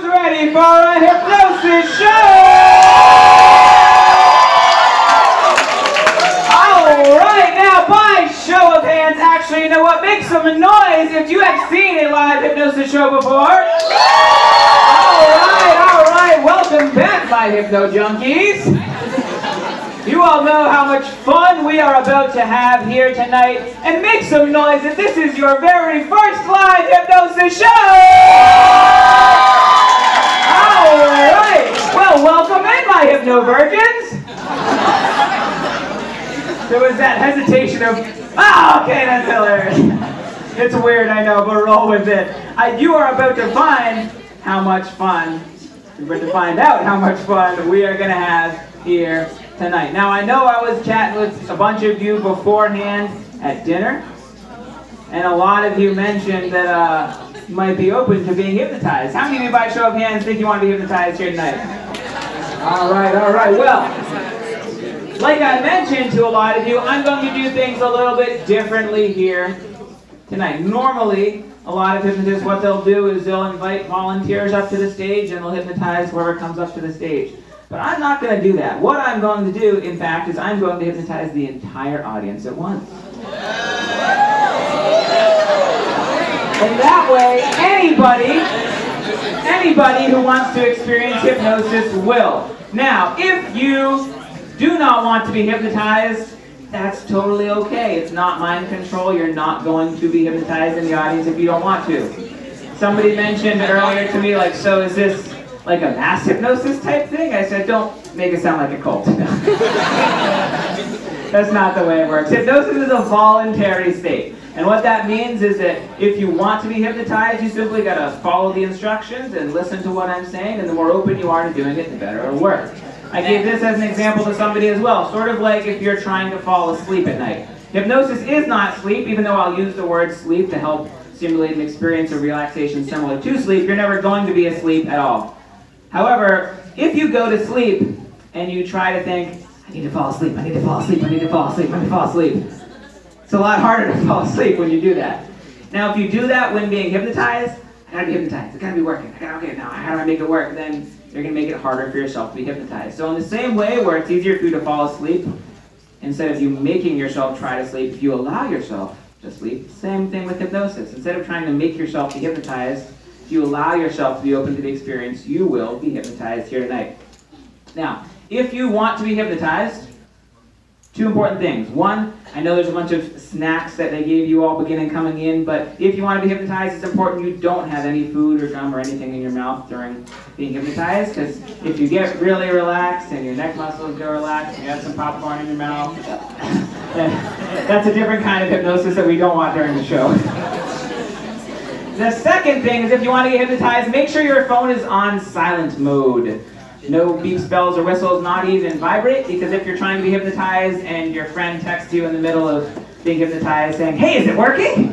Who's ready for a hypnosis show? All right, now by show of hands, actually, you know what? Make some noise if you have seen a live hypnosis show before. All right, all right. Welcome back, my hypno junkies. You all know how much fun we are about to have here tonight, and make some noise if this is your very first live hypnosis show! Alright, well welcome in my hypno virgins! There was that hesitation of, ah, okay, that's hilarious. It's weird, I know, but roll with it. I, you are about to find how much fun, you're about to find out how much fun we are going to have here tonight. Now, I know I was chatting with a bunch of you beforehand at dinner, and a lot of you mentioned that uh, might be open to being hypnotized. How many of you, by show of hands, think you want to be hypnotized here tonight? All right, all right. Well, like I mentioned to a lot of you, I'm going to do things a little bit differently here tonight. Normally, a lot of hypnotists, what they'll do is they'll invite volunteers up to the stage and they'll hypnotize whoever comes up to the stage. But I'm not going to do that. What I'm going to do, in fact, is I'm going to hypnotize the entire audience at once. And that way, anybody, anybody who wants to experience hypnosis will. Now, if you do not want to be hypnotized, that's totally okay. It's not mind control. You're not going to be hypnotized in the audience if you don't want to. Somebody mentioned earlier to me, like, so is this like a mass hypnosis type thing? I said, don't make it sound like a cult. That's not the way it works. Hypnosis is a voluntary state. And what that means is that if you want to be hypnotized, you simply got to follow the instructions and listen to what I'm saying, and the more open you are to doing it, the better it'll work. I gave this as an example to somebody as well, sort of like if you're trying to fall asleep at night. Hypnosis is not sleep, even though I'll use the word sleep to help stimulate an experience of relaxation similar to sleep. You're never going to be asleep at all. However, if you go to sleep and you try to think, I need to fall asleep, I need to fall asleep, I need to fall asleep, I need to fall asleep, it's a lot harder to fall asleep when you do that. Now, if you do that when being hypnotized, I gotta be hypnotized, I gotta be working, I gotta, okay, now how do I make it work? Then you're gonna make it harder for yourself to be hypnotized. So in the same way where it's easier for you to fall asleep, instead of you making yourself try to sleep, if you allow yourself to sleep, same thing with hypnosis. Instead of trying to make yourself be hypnotized, if you allow yourself to be open to the experience, you will be hypnotized here tonight. Now, if you want to be hypnotized, two important things. One, I know there's a bunch of snacks that they gave you all beginning coming in, but if you want to be hypnotized, it's important you don't have any food or gum or anything in your mouth during being hypnotized, because if you get really relaxed and your neck muscles go relaxed and you have some popcorn in your mouth, that's a different kind of hypnosis that we don't want during the show. The second thing is if you want to get hypnotized, make sure your phone is on silent mode. No beeps, bells, or whistles, not even vibrate, because if you're trying to be hypnotized and your friend texts you in the middle of being hypnotized saying, hey, is it working?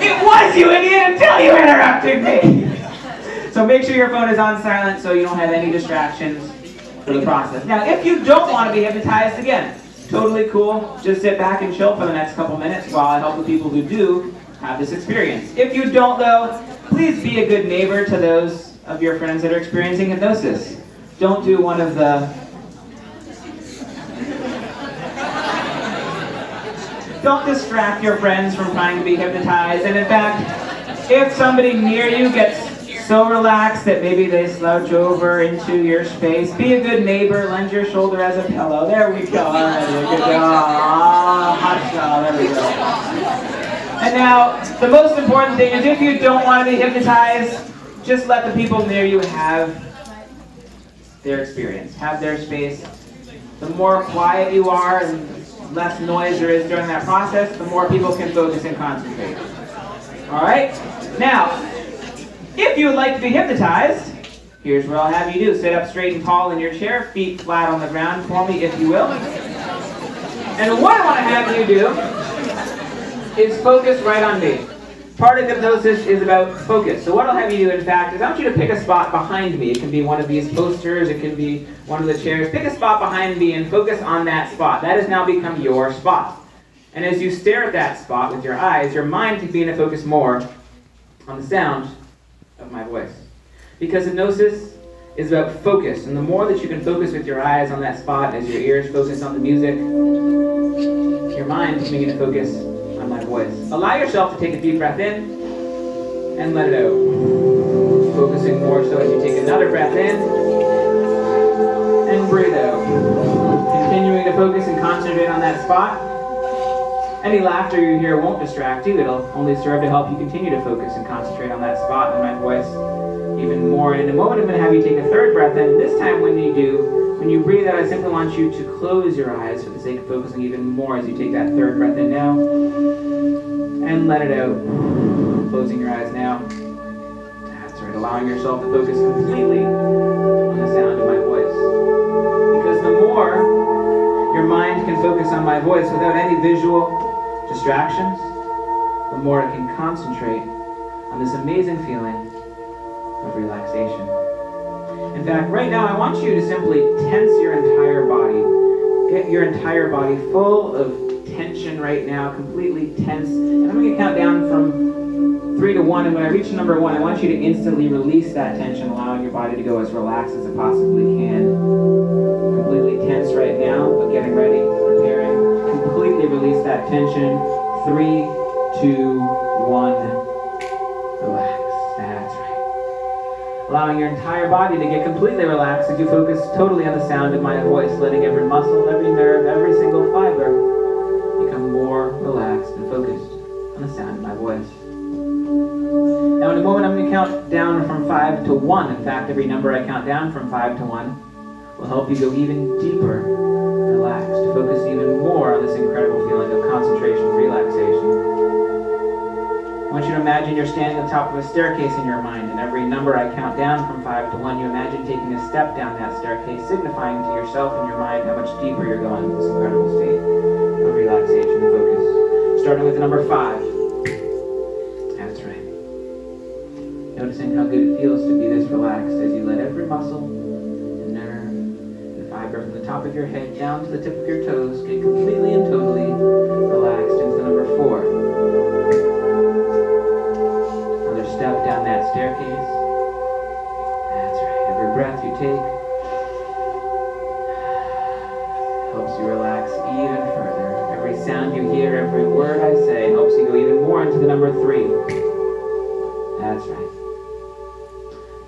It was you idiot until you interrupted me! So make sure your phone is on silent so you don't have any distractions for the process. Now, if you don't want to be hypnotized, again, totally cool. Just sit back and chill for the next couple minutes while I help the people who do have this experience. If you don't, though, please be a good neighbor to those of your friends that are experiencing hypnosis. Don't do one of the don't distract your friends from trying to be hypnotized. And in fact, if somebody near you gets so relaxed that maybe they slouch over into your space, be a good neighbor, lend your shoulder as a pillow. There we go. Right, good job. Ah, hot. There we go. And now, the most important thing is if you don't want to be hypnotized, just let the people near you have their experience, have their space. The more quiet you are and less noise there is during that process, the more people can focus and concentrate. All right? Now, if you would like to be hypnotized, here's what I'll have you do. Sit up straight and tall in your chair, feet flat on the ground for me, if you will. And what I want to have you do is focus right on me. Part of hypnosis is about focus. So what I'll have you do, in fact, is I want you to pick a spot behind me. It can be one of these posters, it can be one of the chairs. Pick a spot behind me and focus on that spot. That has now become your spot. And as you stare at that spot with your eyes, your mind can begin to focus more on the sound of my voice. Because hypnosis is about focus, and the more that you can focus with your eyes on that spot as your ears focus on the music, your mind is beginning to focus my voice. Allow yourself to take a deep breath in and let it out. Focusing more so as you take another breath in and breathe out. Continuing to focus and concentrate on that spot. Any laughter you hear won't distract you. It'll only serve to help you continue to focus and concentrate on that spot and my voice even more. And in a moment, I'm going to have you take a third breath in. This time, when you do, when you breathe out, I simply want you to close your eyes for the sake of focusing even more as you take that third breath in now. And let it out. Closing your eyes now. That's right, allowing yourself to focus completely on the sound of my voice. Because the more your mind can focus on my voice without any visual distractions, the more it can concentrate on this amazing feeling of relaxation. In fact, right now I want you to simply tense your entire body. Get your entire body full of tension right now, completely tense. And I'm going to count down from three to one. And when I reach number one, I want you to instantly release that tension, allowing your body to go as relaxed as it possibly can. Completely tense right now, but getting ready, preparing. Completely release that tension. Three, two, allowing your entire body to get completely relaxed as you focus totally on the sound of my voice, letting every muscle, every nerve, every single fiber become more relaxed and focused on the sound of my voice. Now in a moment I'm going to count down from 5 to 1. In fact, every number I count down from 5 to 1 will help you go even deeper relaxed, to focus even more on this incredible feeling of concentration relaxation want you to imagine you're standing on top of a staircase in your mind, and every number I count down from five to one, you imagine taking a step down that staircase, signifying to yourself and your mind how much deeper you're going in this incredible state of relaxation and focus. Starting with the number five. That's right. Noticing how good it feels to be this relaxed as you let every muscle, nerve, and fiber from the top of your head down to the tip of your toes get completely and totally staircase. That's right. Every breath you take helps you relax even further. Every sound you hear, every word I say helps you go even more into the number three. That's right.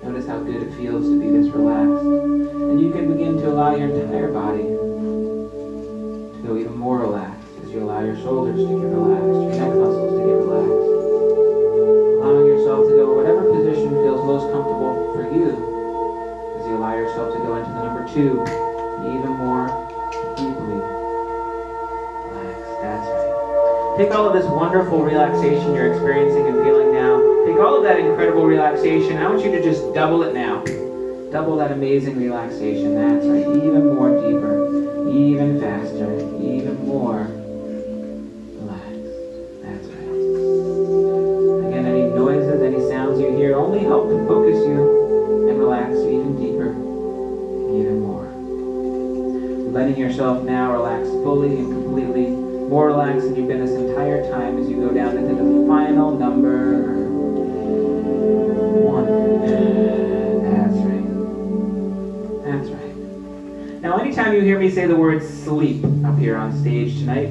Notice how good it feels to be this relaxed. And you can begin to allow your entire body to go even more relaxed as you allow your shoulders to get relaxed, for you as you allow yourself to go into the number two, even more deeply relaxed. That's right. Take all of this wonderful relaxation you're experiencing and feeling now. Take all of that incredible relaxation. I want you to just double it now. Double that amazing relaxation. That's right. Even more deeper, even faster, even more. Letting yourself now relax fully and completely, more relaxed than you've been this entire time as you go down into the final number one. That's right. That's right. Now, anytime you hear me say the word sleep up here on stage tonight,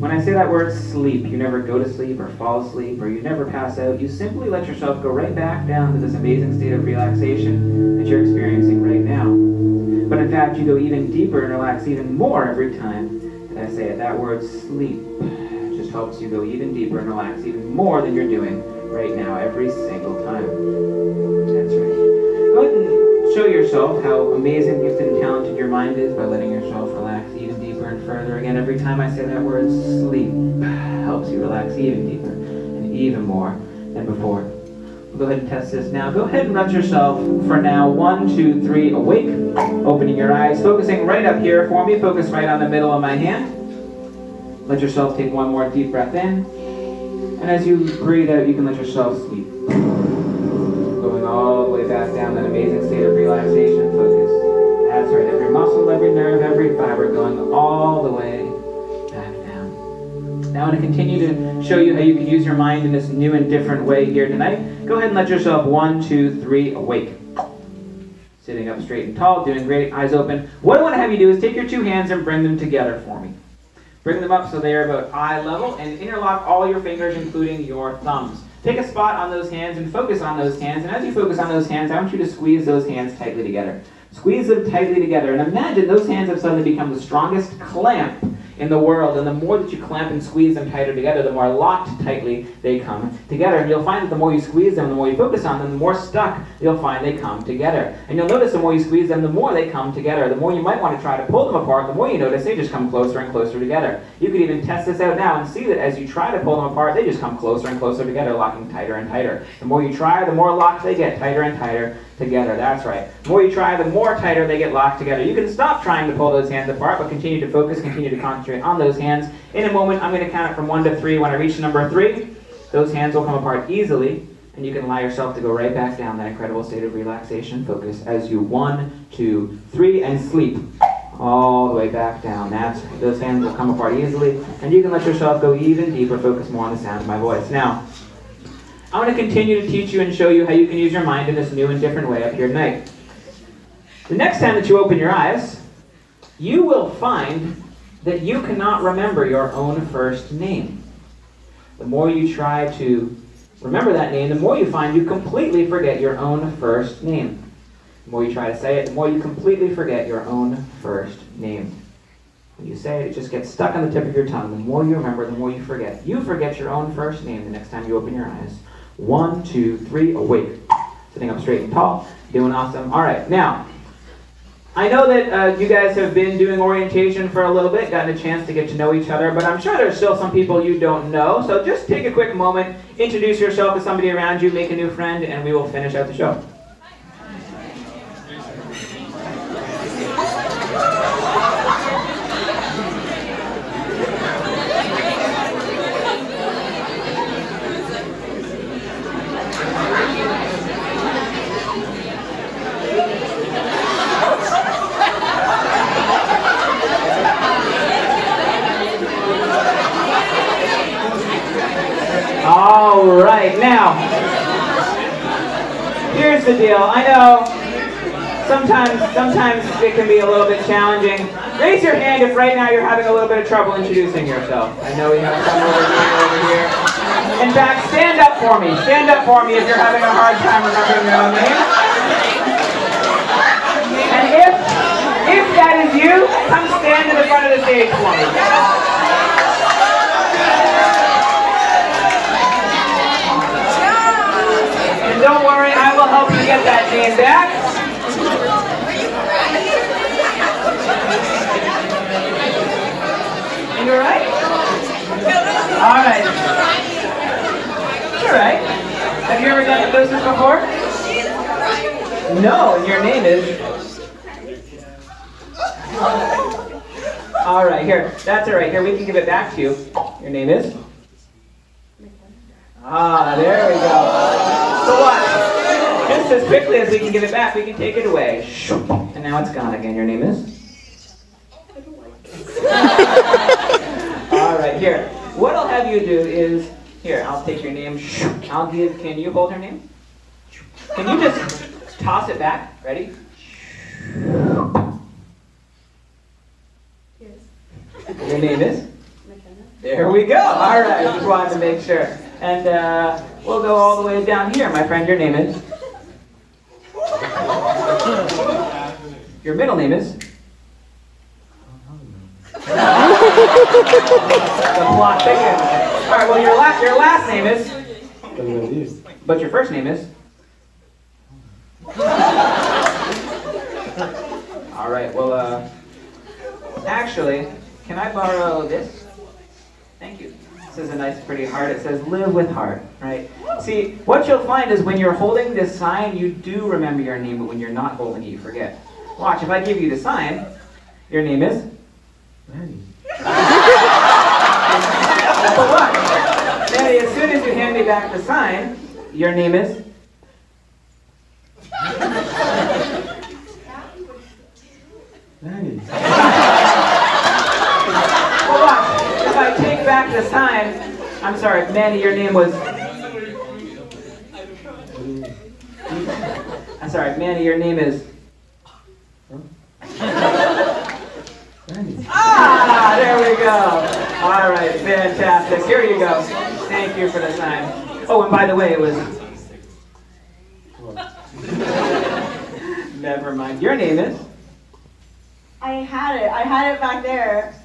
when I say that word sleep, you never go to sleep or fall asleep or you never pass out. You simply let yourself go right back down to this amazing state of relaxation that you're experiencing right now. But in fact, you go even deeper and relax even more every time that I say it. That word sleep just helps you go even deeper and relax even more than you're doing right now every single time. That's right. Go ahead and show yourself how amazing, gifted, and talented your mind is by letting yourself relax even deeper and further. Again, every time I say that word, sleep helps you relax even deeper and even more than before. Go ahead and test this now. Go ahead and run yourself for now. One, two, three, awake. Opening your eyes, focusing right up here for me. Focus right on the middle of my hand. Let yourself take one more deep breath in. And as you breathe out, you can let yourself sleep. Going all the way back down that amazing state of relaxation, focus. That's right. Every muscle, every nerve, every fiber going all the way. Now I'm going to continue to show you how you can use your mind in this new and different way here tonight. Go ahead and let yourself one, two, three, awake. Sitting up straight and tall, doing great, eyes open. What I want to have you do is take your two hands and bring them together for me. Bring them up so they are about eye level and interlock all your fingers, including your thumbs. Take a spot on those hands and focus on those hands. And as you focus on those hands, I want you to squeeze those hands tightly together. Squeeze them tightly together. And imagine those hands have suddenly become the strongest clamp in the world. And the more that you clamp and squeeze them tighter together, the more locked tightly they come together. And you'll find that the more you squeeze them, the more you focus on them, the more stuck you'll find they come together. And you'll notice the more you squeeze them, the more they come together. The more you might want to try to pull them apart, the more you notice they just come closer and closer together. You could even test this out now and see that as you try to pull them apart, they just come closer and closer together, locking tighter and tighter. The more you try, the more locked they get, tighter and tighter together. That's right. The more you try, the more tighter they get locked together. You can stop trying to pull those hands apart, but continue to focus, continue to concentrate on those hands. In a moment, I'm going to count it from one to three. When I reach number three, those hands will come apart easily, and you can allow yourself to go right back down that incredible state of relaxation focus as you one, two, three, and sleep all the way back down. That's those hands will come apart easily, and you can let yourself go even deeper, focus more on the sound of my voice. Now, I'm going to continue to teach you and show you how you can use your mind in this new and different way up here tonight. The next time that you open your eyes, you will find that you cannot remember your own first name. The more you try to remember that name, the more you find you completely forget your own first name. The more you try to say it, the more you completely forget your own first name. When you say it, it just gets stuck on the tip of your tongue. The more you remember, the more you forget. You forget your own first name the next time you open your eyes. One, two, three, awake. Sitting up straight and tall, doing awesome. All right, now, I know that uh, you guys have been doing orientation for a little bit, gotten a chance to get to know each other, but I'm sure there's still some people you don't know. So just take a quick moment, introduce yourself to somebody around you, make a new friend, and we will finish out the show. All right, now, here's deal. I know sometimes, sometimes it can be a little bit challenging. Raise your hand if right now you're having a little bit of trouble introducing yourself. I know we have some over here, over here. In fact, stand up for me. Stand up for me if you're having a hard time remembering your own name. And if, if that is you, come stand in the front of the stage for me. And don't worry, I will help you get that name back. You alright? Alright. Alright? Have you ever done hypnosis before? No, your name is? Alright, here. That's alright. Here, we can give it back to you. Your name is? Ah, there we go. So what? As quickly as we can give it back, we can take it away. And now it's gone again. Your name is? All right, here. What I'll have you do is, here, I'll take your name. I'll give, can you hold her name? Can you just toss it back? Ready? Yes. Your name is? There we go. All right, just wanted to make sure. And uh, we'll go all the way down here. My friend, your name is? Your middle name is? the plot thickens. All right, well, your, la- your last name is? But your first name is? All right, well, uh, actually, can I borrow this? This is a nice, pretty heart. It says, live with heart, right? See, what you'll find is when you're holding this sign, you do remember your name, but when you're not holding it, you forget. Watch, if I give you the sign, your name is? But watch. As soon as you hand me back the sign, your name is? Well, watch. If I take back the sign, I'm sorry, Manny, your name was. I'm sorry, Manny, your name is. ah, there we go. All right, fantastic. Here you go. Thank you for the sign. Oh, and by the way, it was. Never mind. Your name is. I had it. I had it back there.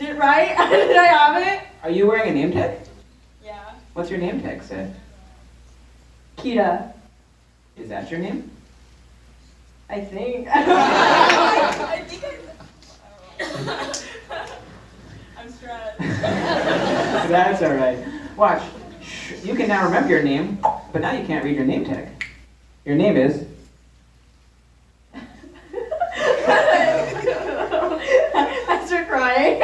Did it right? Did I have it? Are you wearing a name tag? Yeah. What's your name tag say? Kita. Is that your name? I think. I think I. I'm stressed. That's all right. Watch. You can now remember your name, but now you can't read your name tag. Your name is. I start crying.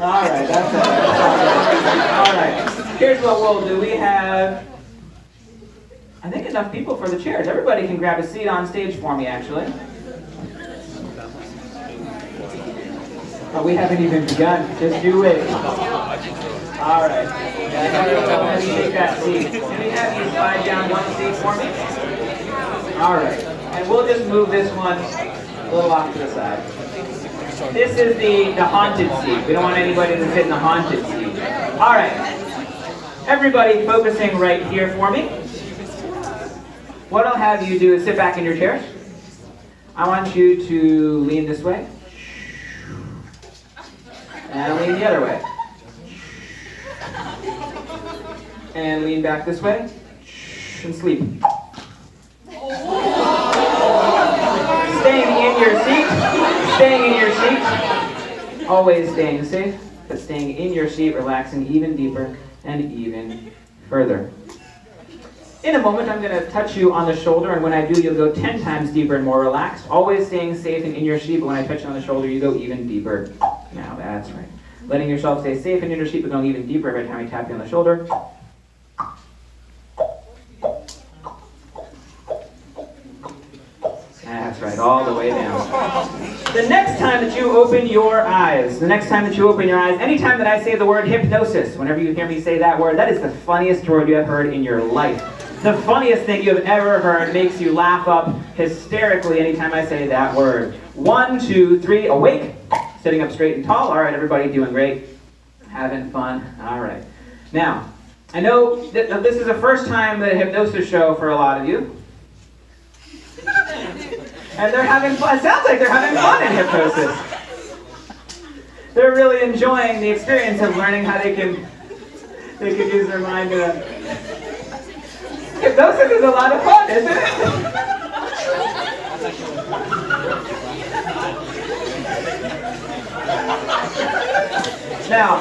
All right, that's right. All right. Here's what we'll do. We have, I think, enough people for the chairs. Everybody can grab a seat on stage for me, actually. Oh, we haven't even begun. Just do it. All right. Everybody take that seat. Can we have you slide down one seat for me? All right. And we'll just move this one a little off to the side. This is the, the haunted seat. We don't want anybody to sit in the haunted seat. All right. Everybody focusing right here for me. What I'll have you do is sit back in your chair. I want you to lean this way. And lean the other way. And lean back this way. And sleep. Oh. Staying in your seat. Staying in your seat. Always staying safe, but staying in your seat, relaxing even deeper and even further. In a moment, I'm going to touch you on the shoulder, and when I do, you'll go 10 times deeper and more relaxed. Always staying safe and in your seat, but when I touch you on the shoulder, you go even deeper. Now, that's right. Letting yourself stay safe and in your seat, but going even deeper every time I tap you on the shoulder. All the way down. The next time that you open your eyes, the next time that you open your eyes, anytime that I say the word hypnosis, whenever you hear me say that word, that is the funniest word you have heard in your life. The funniest thing you have ever heard makes you laugh up hysterically anytime I say that word. One, two, three, awake, sitting up straight and tall. All right, everybody doing great, having fun. All right. Now, I know that this is the first time the hypnosis show for a lot of you. And they're having fun. It sounds like they're having fun in hypnosis. They're really enjoying the experience of learning how they can they can use their mind to. Hypnosis is a lot of fun, isn't it? Now,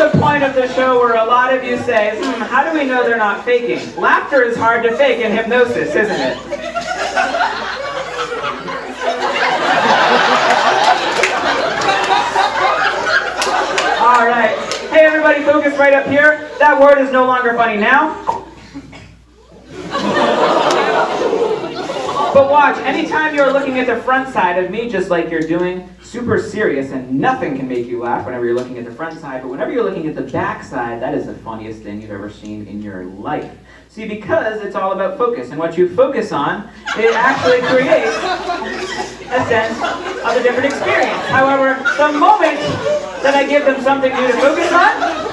the point of the show where a lot of you say, hmm, how do we know they're not faking? Laughter is hard to fake in hypnosis, isn't it? All right. Hey, everybody, focus right up here. That word is no longer funny now. But watch, anytime you're looking at the front side of me, just like you're doing, super serious, and nothing can make you laugh whenever you're looking at the front side, but whenever you're looking at the back side, that is the funniest thing you've ever seen in your life. See, because it's all about focus, and what you focus on, it actually creates a sense of a different experience. However, the moment that I give them something new to focus on,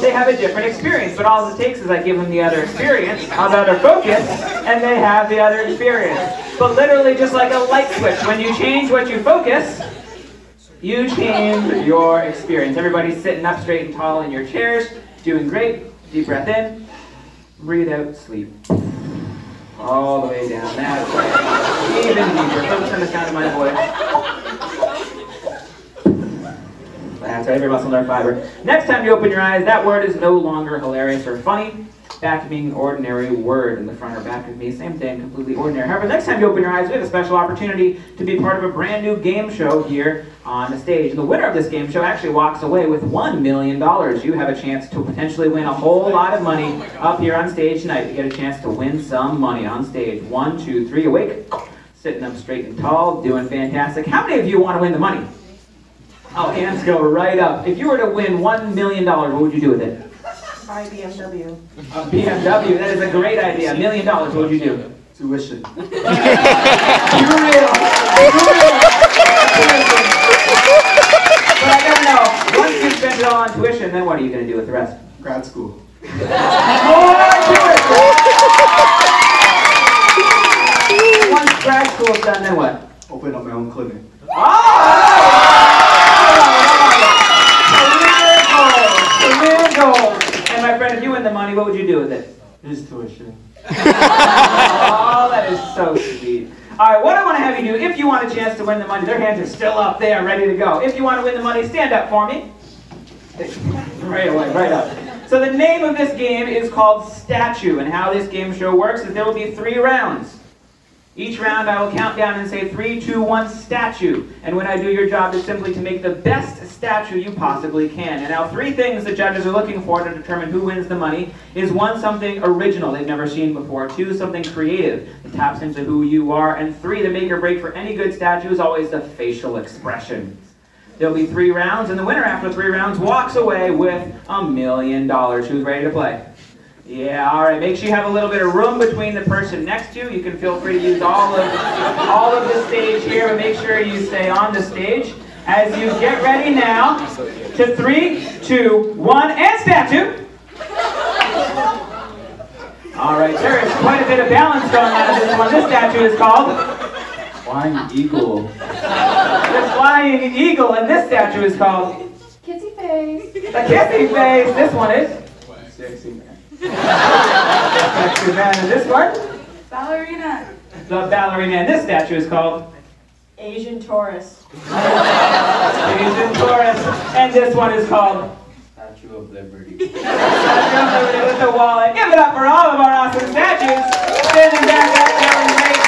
they have a different experience. But all it takes is I give them the other experience, other focus, and they have the other experience. But literally, just like a light switch, when you change what you focus, you change your experience. Everybody's sitting up straight and tall in your chairs, doing great. Deep breath in, breathe out, sleep. All the way down. That's right. Even deeper. Focus on the sound of my voice. That's right, every muscle, nerve, fiber. Next time you open your eyes, that word is no longer hilarious or funny. Back to being an ordinary word in the front or back of me, same thing, completely ordinary. However, next time you open your eyes, we have a special opportunity to be part of a brand new game show here on the stage. And the winner of this game show actually walks away with $1 million. You have a chance to potentially win a whole lot of money up here on stage tonight. You get a chance to win some money on stage. One, two, three, awake. Sitting up straight and tall, doing fantastic. How many of you want to win the money? Oh, hands go right up. If you were to win $1 million, what would you do with it? Buy a BMW. A BMW, that is a great idea. A million dollars, what would you do? Tuition. Be real. Be real. But I gotta know, once you spend it all on tuition, then what are you gonna do with the rest? Grad school. More tuition! Once grad school's done, then what? Open up my own clinic. Oh! Career goals! Career goals! And my friend, if you win the money, what would you do with it? His tuition. Oh, that is so sweet. All right, what I want to have you do, if you want a chance to win the money, their hands are still up there, ready to go. If you want to win the money, stand up for me. Right away, right up. So the name of this game is called Statue, and how this game show works is there will be three rounds. Each round I will count down and say three, two, one, statue. And when I do, your job is simply to make the best statue you possibly can. And now three things the judges are looking for to determine who wins the money is one, something original they've never seen before. Two, something creative that taps into who you are. And three, the make or break for any good statue is always the facial expression. There'll be three rounds, and the winner after three rounds walks away with a million dollars. Who's ready to play? Yeah, all right. Make sure you have a little bit of room between the person next to you. You can feel free to use all of all of the stage here, but make sure you stay on the stage. As you get ready now, to three, two, one, and statue. All right, there is quite a bit of balance going on in this one. This statue is called Flying eagle. the Flying Eagle, and this statue is called Kissy face. the Kissing Face. This one is Sexy man. Sexy Man, and this one Ballerina. the Ballerina, and this statue is called Asian Taurus. Asian Taurus, and this one is called Statue of Liberty. Statue of Liberty with the wallet. Give it up for all of our awesome statues. Standing back up, that was great.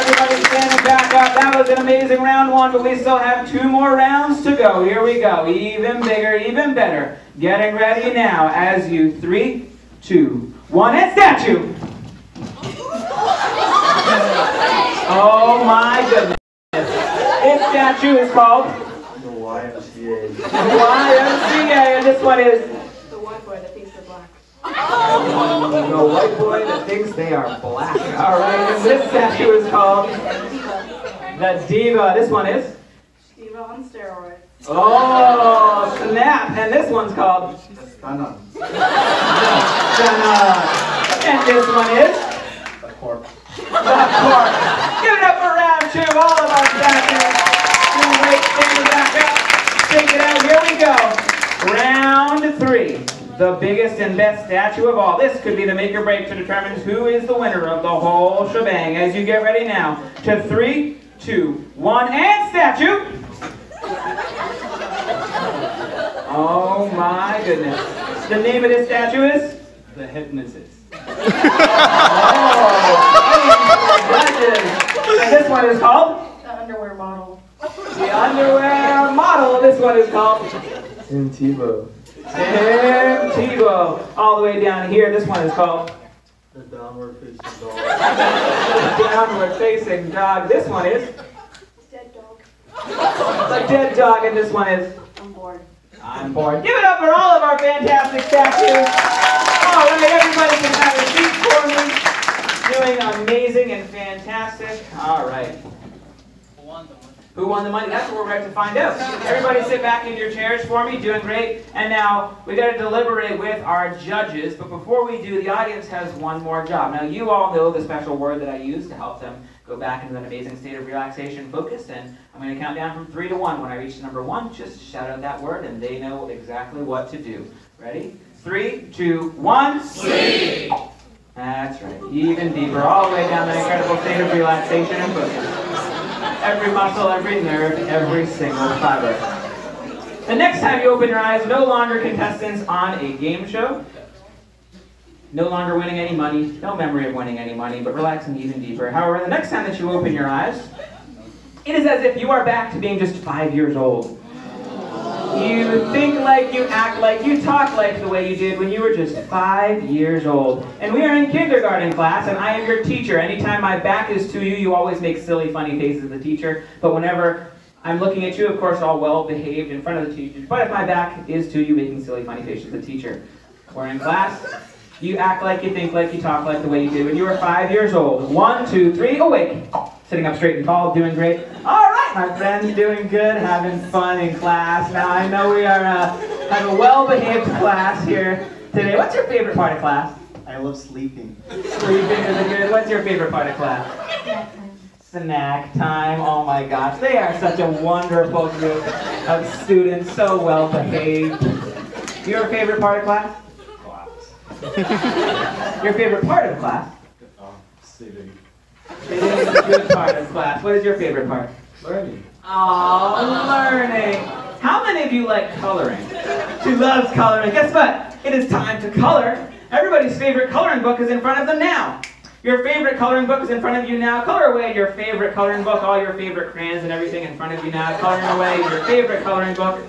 Everybody standing back up. That was an amazing round one, but we still have two more rounds to go. Here we go. Even bigger, even better. Getting ready now as you three, two, one, and statue. Oh my goodness. This statue is called The YMCA. YMCA, and this one is The white boy that thinks they're black. the white boy that thinks they are black. All right, and this statue is called Diva. the Diva. This one is Diva on steroids. Oh snap, and this one's called Stunna. And this one is The corpse. the Cork. Give it up for round two, all of our statues. Doing great, stand back up. Take it out. Here we go. Round three. The biggest and best statue of all. This could be the make or break to determine who is the winner of the whole shebang. As you get ready now, to three, two, one, and statue. Oh my goodness. The name of this statue is? The hypnotist. Oh, and this one is called The underwear model. the underwear model. This one is called Tim Tebow. Tim Tebow. All the way down here, this one is called The downward facing dog. the downward facing dog. This one is Dead the dead dog, and this one is I'm bored. I'm bored. Give it up for all of our fantastic statues. Oh, all right, everybody can have a seat for me. Doing amazing and fantastic. All right. Who won the money? That's what we're about to find out. Everybody sit back in your chairs for me, doing great. And now we got to deliberate with our judges. But before we do, the audience has one more job. Now you all know the special word that I use to help them go back into that amazing state of relaxation, focus. And I'm going to count down from three to one. When I reach number one, just shout out that word, and they know exactly what to do. Ready? Three, two, one. Sleep. That's right. Even deeper, all the way down that incredible state of relaxation and focus every muscle, every nerve, every single fiber. The next time you open your eyes, no longer contestants on a game show, no longer winning any money, no memory of winning any money, but relaxing even deeper. However, the next time that you open your eyes, it is as if you are back to being just five years old. You think like you act like you talk like the way you did when you were just five years old. And we are in kindergarten class, and I am your teacher. Anytime my back is to you, you always make silly, funny faces as the teacher. But whenever I'm looking at you, of course, all well behaved in front of the teacher. But if my back is to you making silly, funny faces at the teacher, we're in class. You act like you think like you talk like the way you do when you were five years old. One, two, three, awake. Sitting up straight and tall, doing great. All right, my friends, doing good, having fun in class. Now I know we are uh, have a well-behaved class here today. What's your favorite part of class? I love sleeping. Sleeping is good. What's your favorite part of class? Snack time. Oh my gosh, they are such a wonderful group of students, so well behaved. Your favorite part of class? Your favorite part of class? Um, sleeping. It is a good part of class. What is your favorite part? Learning. Oh, learning. How many of you like coloring? She loves coloring. Guess what? It is time to color. Everybody's favorite coloring book is in front of them now. Your favorite coloring book is in front of you now. Color away your favorite coloring book, all your favorite crayons and everything in front of you now. Coloring away your favorite coloring book.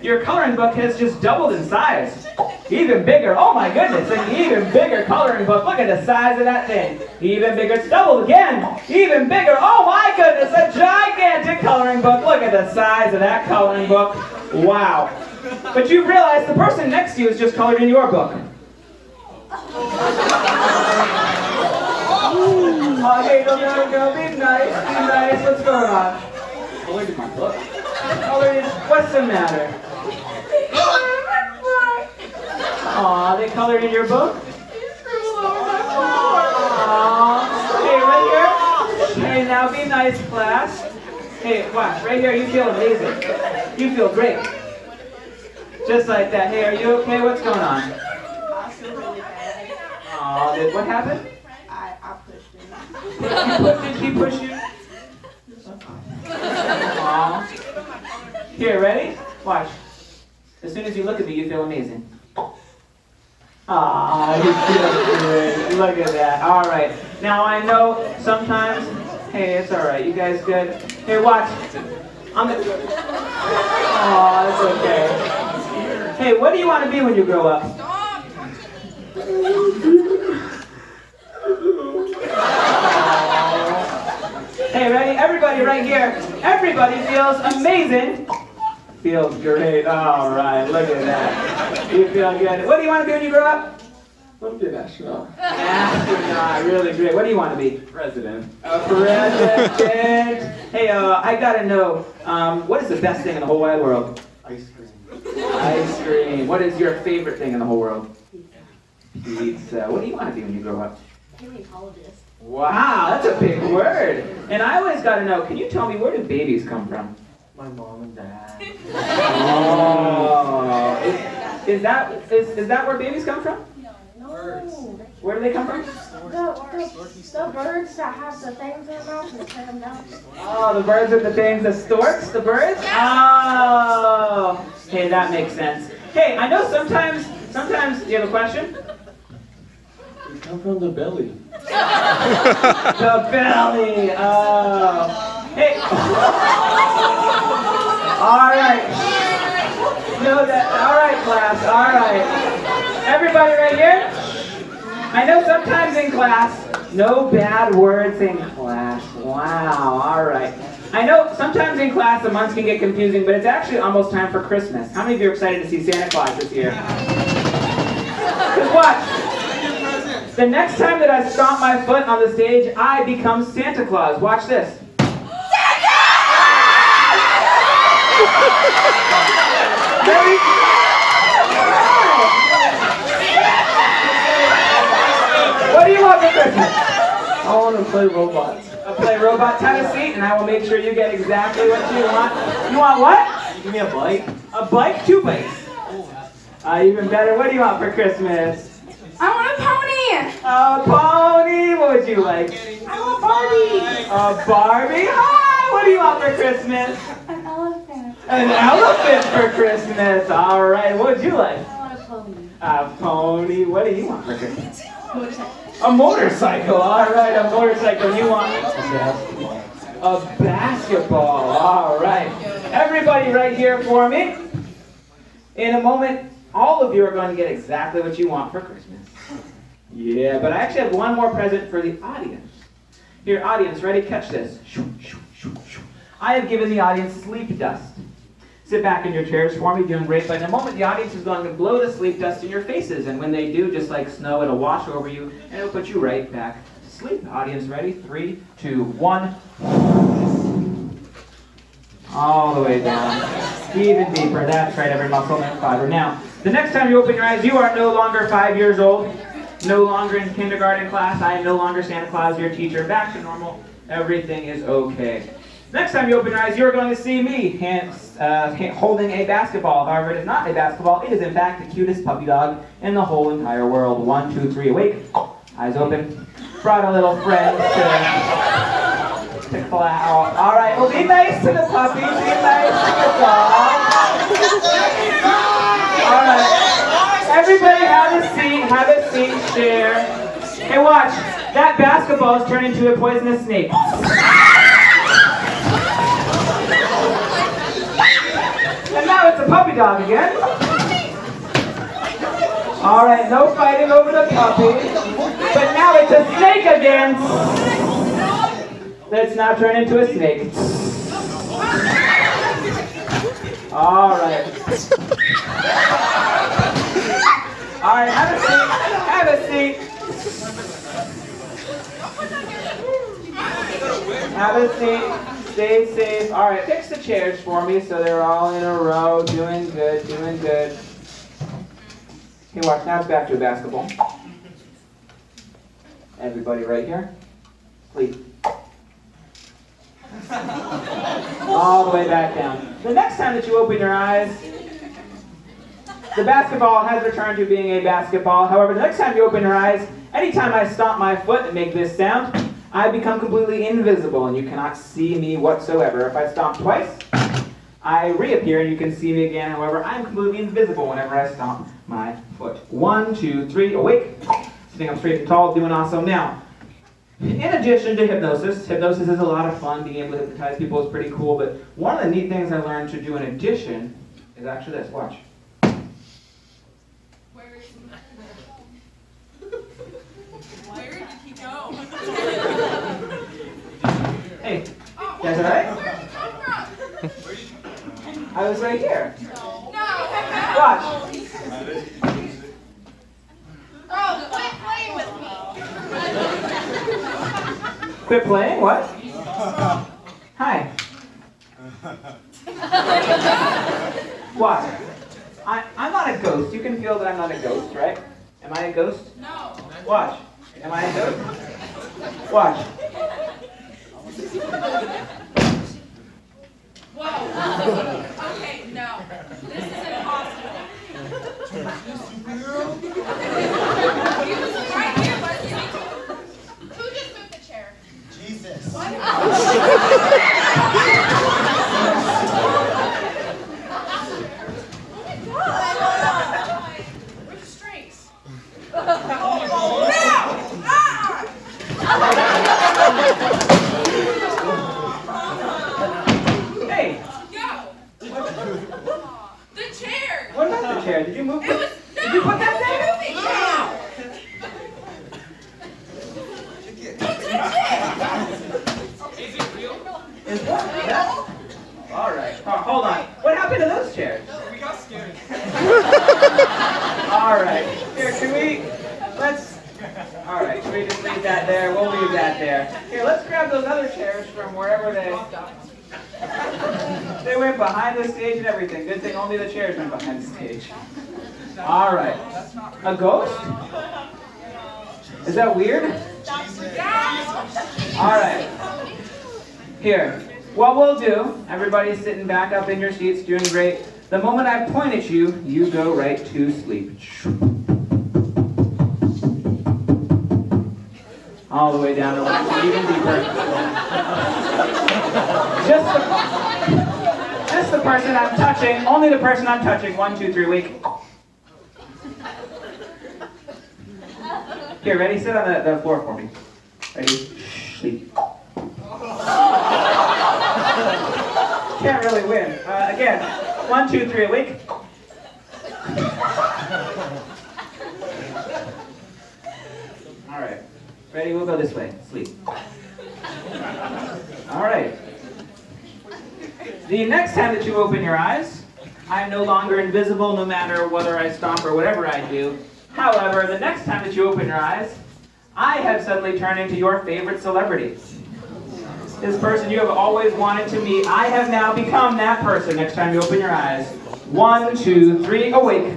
Your coloring book has just doubled in size. Even bigger. Oh my goodness, an even bigger coloring book. Look at the size of that thing. Even bigger. It's doubled again. Even bigger. Oh my goodness, a gigantic coloring book. Look at the size of that coloring book. Wow. But you realize the person next to you is just colored in your book. Oh, hey, go, go, go, be nice, be nice. What's going on? Colored in my book. Colored in, what's the matter? Aw, they colored in your book? Aw. Hey, right here. Hey, now be nice, class. Hey, watch, right here, you feel amazing. You feel great. Just like that. Hey, are you okay? What's going on? I feel really bad. Aw, did, what happened? I, I pushed him. You put- Did he push you? Aw. Here, ready? Watch. As soon as you look at me, you feel amazing. Ah, you feel good. Look at that. All right. Now I know sometimes. Hey, it's all right. You guys good? Here, watch. I'm the. Oh, it's okay. Hey, what do you want to be when you grow up? Stop! Hey, ready? Everybody right here. Everybody feels amazing. Feels great. All right, look at that. You feel good. What do you want to be when you grow up? I want to be an astronaut. Astronaut. Really great. What do you want to be? President. A president. Hey, uh, I gotta know, um, what is the best thing in the whole wide world? Ice cream. Ice cream. What is your favorite thing in the whole world? Pizza. Pizza. What do you want to be when you grow up? Paleontologist. Wow, that's a big word. And I always gotta know, can you tell me where do babies come from? My mom and dad. Oh, is, is that is, is that where babies come from? No. Where do they come from? The, the, the birds that have the things in their mouth and turn them down. Oh, the birds with the things, the storks, the birds? Oh, okay, that makes sense. Hey, I know sometimes, sometimes, do you have a question? We come from the belly. The belly, oh. All right. Know that, all right, class, all right. Everybody right here? I know sometimes in class, no bad words in class. Wow, all right. I know sometimes in class the months can get confusing, but it's actually almost time for Christmas. How many of you are excited to see Santa Claus this year? Because watch, the next time that I stomp my foot on the stage, I become Santa Claus. Watch this. What do you want for Christmas? I want to play robots. I'll play robot have a seat, and I will make sure you get exactly what you want. You want what? You give me a bike? A bike? Two bikes. Uh, even better. What do you want for Christmas? I want a pony! A pony. What would you like? I want Barbie! A Barbie. Ah, what do you want for Christmas? An elephant. For Christmas. All right. What would you like? I want a pony. A pony. What do you want for Christmas? Motorcycle. A motorcycle. All right. A motorcycle. You want? A basketball. A basketball. All right. Everybody right here for me. In a moment, all of you are going to get exactly what you want for Christmas. Yeah, but I actually have one more present for the audience. Here, audience, ready? Catch this. I have given the audience sleep dust. Sit back in your chairs for me, doing great. But in a moment, the audience is going to blow the sleep dust in your faces. And when they do, just like snow, it'll wash over you and it'll put you right back to sleep. Audience ready? Three, two, one. All the way down. Even deeper. That's right, every muscle and fiber. Now, the next time you open your eyes, you are no longer five years old, no longer in kindergarten class. I am no longer Santa Claus, your teacher. Back to normal. Everything is okay. Next time you open your eyes, you're going to see me hands, uh, holding a basketball. However, it is not a basketball. It is, in fact, the cutest puppy dog in the whole entire world. One, two, three, awake. Eyes open. Brought a little friend to, to clap. All right, well, be nice to the puppy. Be nice to the dog. All right. Everybody have a seat. Have a seat. Share. Hey, watch. That basketball is turned into a poisonous snake. Now it's a puppy dog again. All right, no fighting over the puppy. But now it's a snake again. Let's now turn into a snake. All right. All right, have a seat. Have a seat. Have a seat. Stay safe. All right, fix the chairs for me so they're all in a row. Doing good, doing good. Okay, watch. Now it's back to a basketball. Everybody right here. Please. All the way back down. The next time that you open your eyes, the basketball has returned to being a basketball. However, the next time you open your eyes, anytime I stomp my foot and make this sound, I become completely invisible and you cannot see me whatsoever. If I stomp twice, I reappear and you can see me again. However, I'm completely invisible whenever I stomp my foot. One, two, three, awake. Sitting up straight and tall, doing awesome. Now, in addition to hypnosis, hypnosis is a lot of fun. Being able to hypnotize people is pretty cool. But one of the neat things I learned to do in addition is actually this. Watch. Where is Where did he go? All right? Where did you come from? I was right here. No. Watch. Oh, quit playing with me. Quit playing? What? Hi. What? I, I'm not a ghost. You can feel that I'm not a ghost, right? Am I a ghost? No. Watch. Am I a ghost? Watch. Whoa. Okay, no. This is impossible. He was right here, wasn't? Who just moved the chair? Jesus. Where's the strings? No! Ah! Hey, Go! The chair! what about the chair? Did you move It was it? Did you put that there? Moving chair! Is what? Yeah. All right. Oh, hold on. What happened to those chairs? We got scared. All right. Here, can we? Let's. All right. Can we just leave that there? We'll leave that there. Here, let's grab those other chairs from wherever they. They went behind the stage and everything. Good thing only the chairs went behind the stage. All right. A ghost? Is that weird? All right. Here. What we'll do, everybody's sitting back up in your seats, doing great. The moment I point at you, you go right to sleep. All the way down to one, even deeper. Just the, just the person I'm touching, only the person I'm touching. One, two, three, wake. Here, ready? Sit on the, the floor for me. Ready? Sleep. Can't really win. Uh, again, one, two, three, a week. All right. Ready? We'll go this way. Sleep. All right. The next time that you open your eyes, I'm no longer invisible no matter whether I stomp or whatever I do. However, the next time that you open your eyes, I have suddenly turned into your favorite celebrity. This person you have always wanted to meet, I have now become that person next time you open your eyes. One, two, three, awake.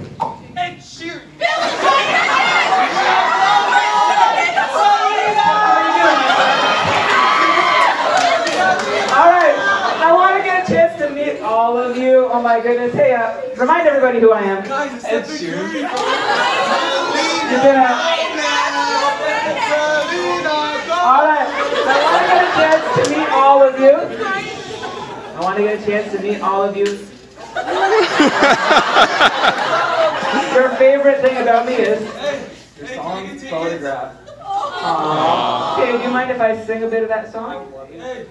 All right, I want to get a chance to meet all of you. Oh my goodness. Hey, uh, remind everybody who I am. Ed Sheeran. You're gonna. All right, I want to get a chance to meet all of you. I want to get a chance to meet all of you. Your favorite thing about me is your song photograph. Aww. Okay, do you mind if I sing a bit of that song?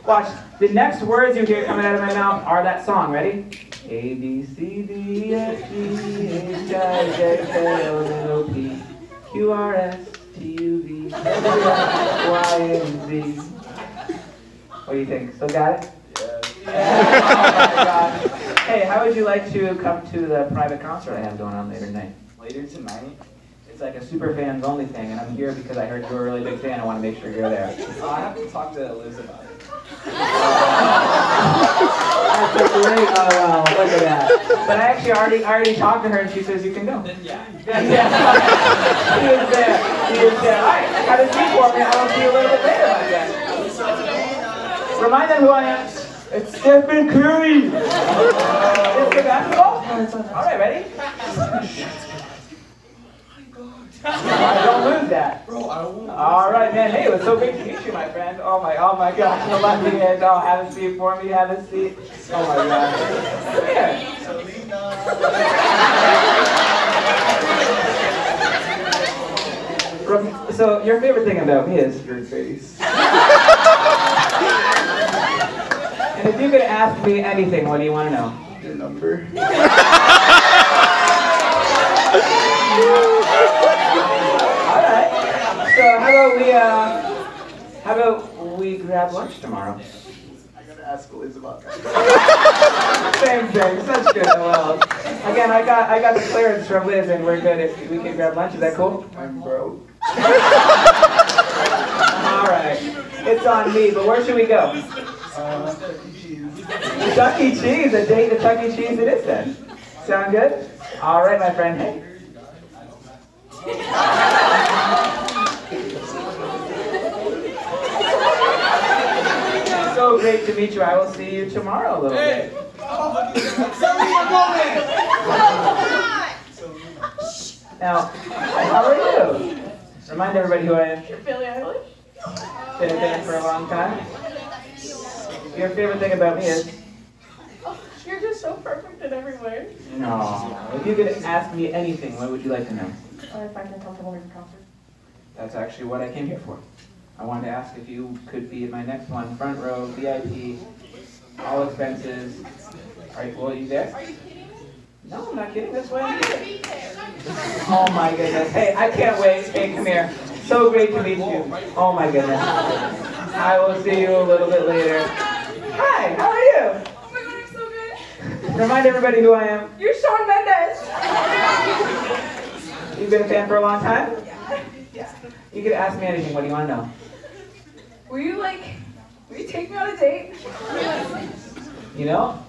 Watch. The next words you hear coming out of my mouth are that song. Ready? A B C D E F G H I J K L M N O P Q R S T U V W X Y and Z. What do you think? Still got it? oh my god. Hey, how would you like to come to the private concert I have going on later tonight? Later tonight. It's like a super fans only thing, and I'm here because I heard you were a really big fan. I want to make sure you're there. Uh, I have to talk to Liz about it. That's a great. Oh wow, look at that. But I actually already I already talked to her, and she says you can go. Then yeah. Yeah, yeah. He is there. He is there. All right, have a seat for me. I'll see you a little bit later, my friend. Remind them who I am. It's Stephen Curry. It's the basketball. All right, ready? I Don't lose that. Bro, I won't. All right, man. Hey, it was so great to meet you, my friend. Oh my, oh my gosh, the left hand. Oh, have a seat for me. Have a seat. Oh my gosh. Come here. From- So your favorite thing about me is your face. And if you could ask me anything, what do you want to know? Your number. All right. So how about we uh, how about we grab lunch tomorrow? I gotta ask Liz about that. Same thing. Such good. Well, again, I got I got the clearance from Liz, and we're good if we can grab lunch. Is that cool? I'm broke. All right. It's on me. But where should we go? Uh, cheese. Chuck E. Cheese. A date to Chuck E. Cheese. It is then. Sound good? All right, my friend. Hey. So great to meet you. I will see you tomorrow a little bit. Now, how are you? Remind everybody who I am. You're Billie Eilish? Been a fan for a long time. Your favorite thing about me is Oh, you're just so perfect in every way. no. If you could ask me anything, what would you like to know? Oh, if I can comfortable in concert. That's actually what I came here for. I wanted to ask if you could be at my next one, front row, VIP, all expenses. Are you, well, are you there? Are you kidding? No, I'm not kidding. This way. I'm gonna. Oh my goodness. Hey, I can't wait. Hey, come here. So great to meet you. Oh my goodness. I will see you a little bit later. Hi, how are you? Oh my god, I'm so good. Remind everybody who I am. You're Shawn Mendes! You've been a fan for a long time? Yeah. You could ask me anything. What do you want to know? Will you like, will you take me on a date? You know?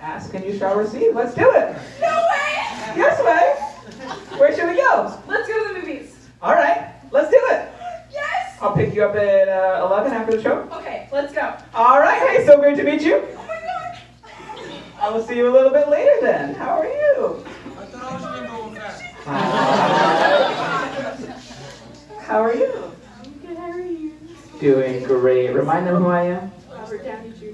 Ask and you shall receive. Let's do it. No way! Yes, way. Where should we go? Let's go to the movies. All right, let's do it. Yes! I'll pick you up at uh, 11 after the show. Okay, let's go. All right, hey, so great to meet you. Oh my god! I will see you a little bit later then. How are you? i thought i was going How are you? Good, how are you? Doing great. Remind them who I am. Robert Downey Jr.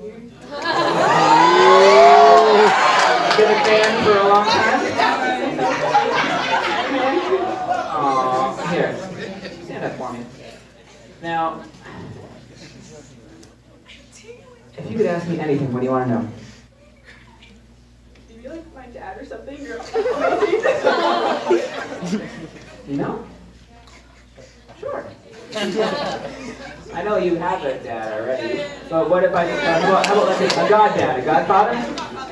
Been a fan for a long time. Aw, here. Stand up for me. Now, if you could ask me anything, what do you want to know? Do you like my dad or something? You're amazing. You know? Sure. I know you have a dad already, but what if I just how about, how about like a, a goddad, a godfather,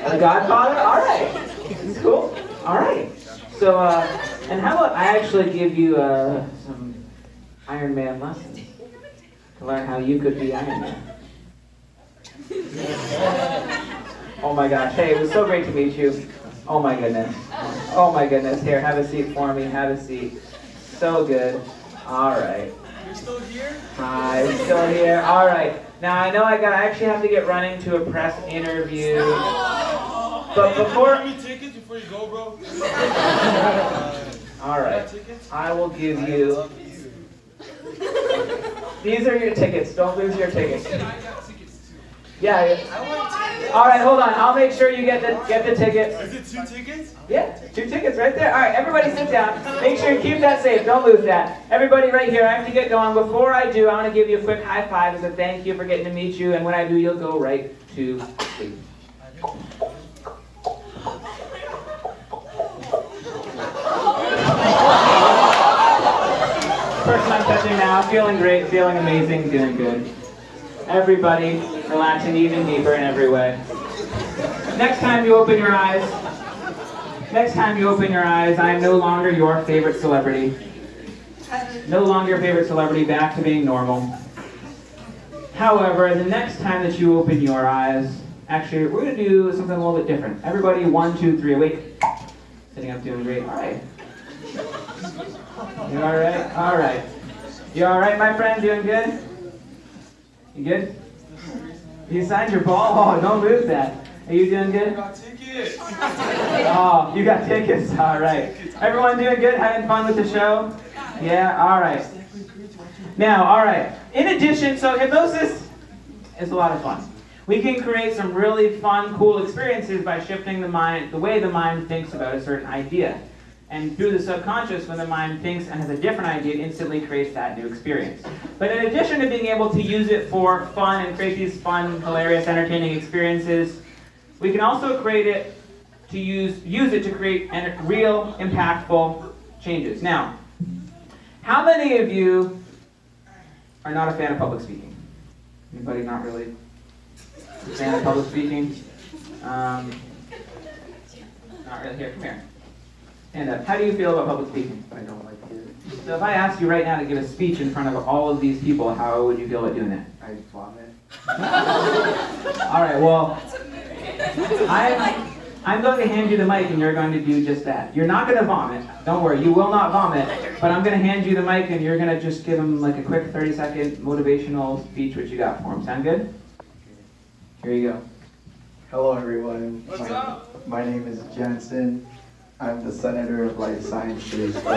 a godfather? All right, cool. All right. So, uh, and how about I actually give you uh, some Iron Man lessons to learn how you could be Iron Man. Oh my gosh! Hey, it was so great to meet you. Oh my goodness. Oh my goodness. Here, have a seat for me. Have a seat. So good. All right. You're still here? Hi, still here. All right. Now I know I got. I actually have to get running to a press interview. But before. Give me tickets before you go, bro. All right. I will give you. These are your tickets. Don't lose your tickets. Yeah. yeah. All right. Hold on. I'll make sure you get the get the tickets. Is it two tickets? Yeah, two tickets right there. All right, everybody sit down. Make sure you keep that safe. Don't lose that. Everybody right here, I have to get going. Before I do, I want to give you a quick high five as a thank you for getting to meet you. And when I do, you'll go right to sleep. Person I'm touching now, feeling great, feeling amazing, doing good. Everybody relaxing even deeper in every way. Next time you open your eyes, next time you open your eyes, I am no longer your favorite celebrity. No longer your favorite celebrity, back to being normal. However, the next time that you open your eyes, actually, we're going to do something a little bit different. Everybody, one, two, three, awake. Sitting up, doing great. All right. You all right? All right. You all right, my friend? Doing good? You good? You signed your ball? Oh, don't lose that. Are you doing I good? got tickets. Oh, you got tickets. All right. Everyone doing good? Having fun with the show? Yeah. All right. Now, all right. In addition, so hypnosis is a lot of fun. We can create some really fun, cool experiences by shifting the mind, the way the mind thinks about a certain idea. And through the subconscious, when the mind thinks and has a different idea, it instantly creates that new experience. But in addition to being able to use it for fun and create these fun, hilarious, entertaining experiences, we can also create it to use use it to create real, impactful changes. Now, how many of you are not a fan of public speaking? Anybody not really a fan of public speaking? Um, not really. Here, come here. Stand up. Uh, how do you feel about public speaking? I don't like it. So if I asked you right now to give a speech in front of all of these people, how would you feel about doing that? I vomit. All right. Well, I'm, I'm going to hand you the mic and you're going to do just that. You're not going to vomit. Don't worry. You will not vomit. But I'm going to hand you the mic and you're going to just give them like a quick 30 second motivational speech, which you got for him. Sound good? Here you go. Hello, everyone. What's my, up? My name is Jensen. I'm the Senator of Life Sciences. I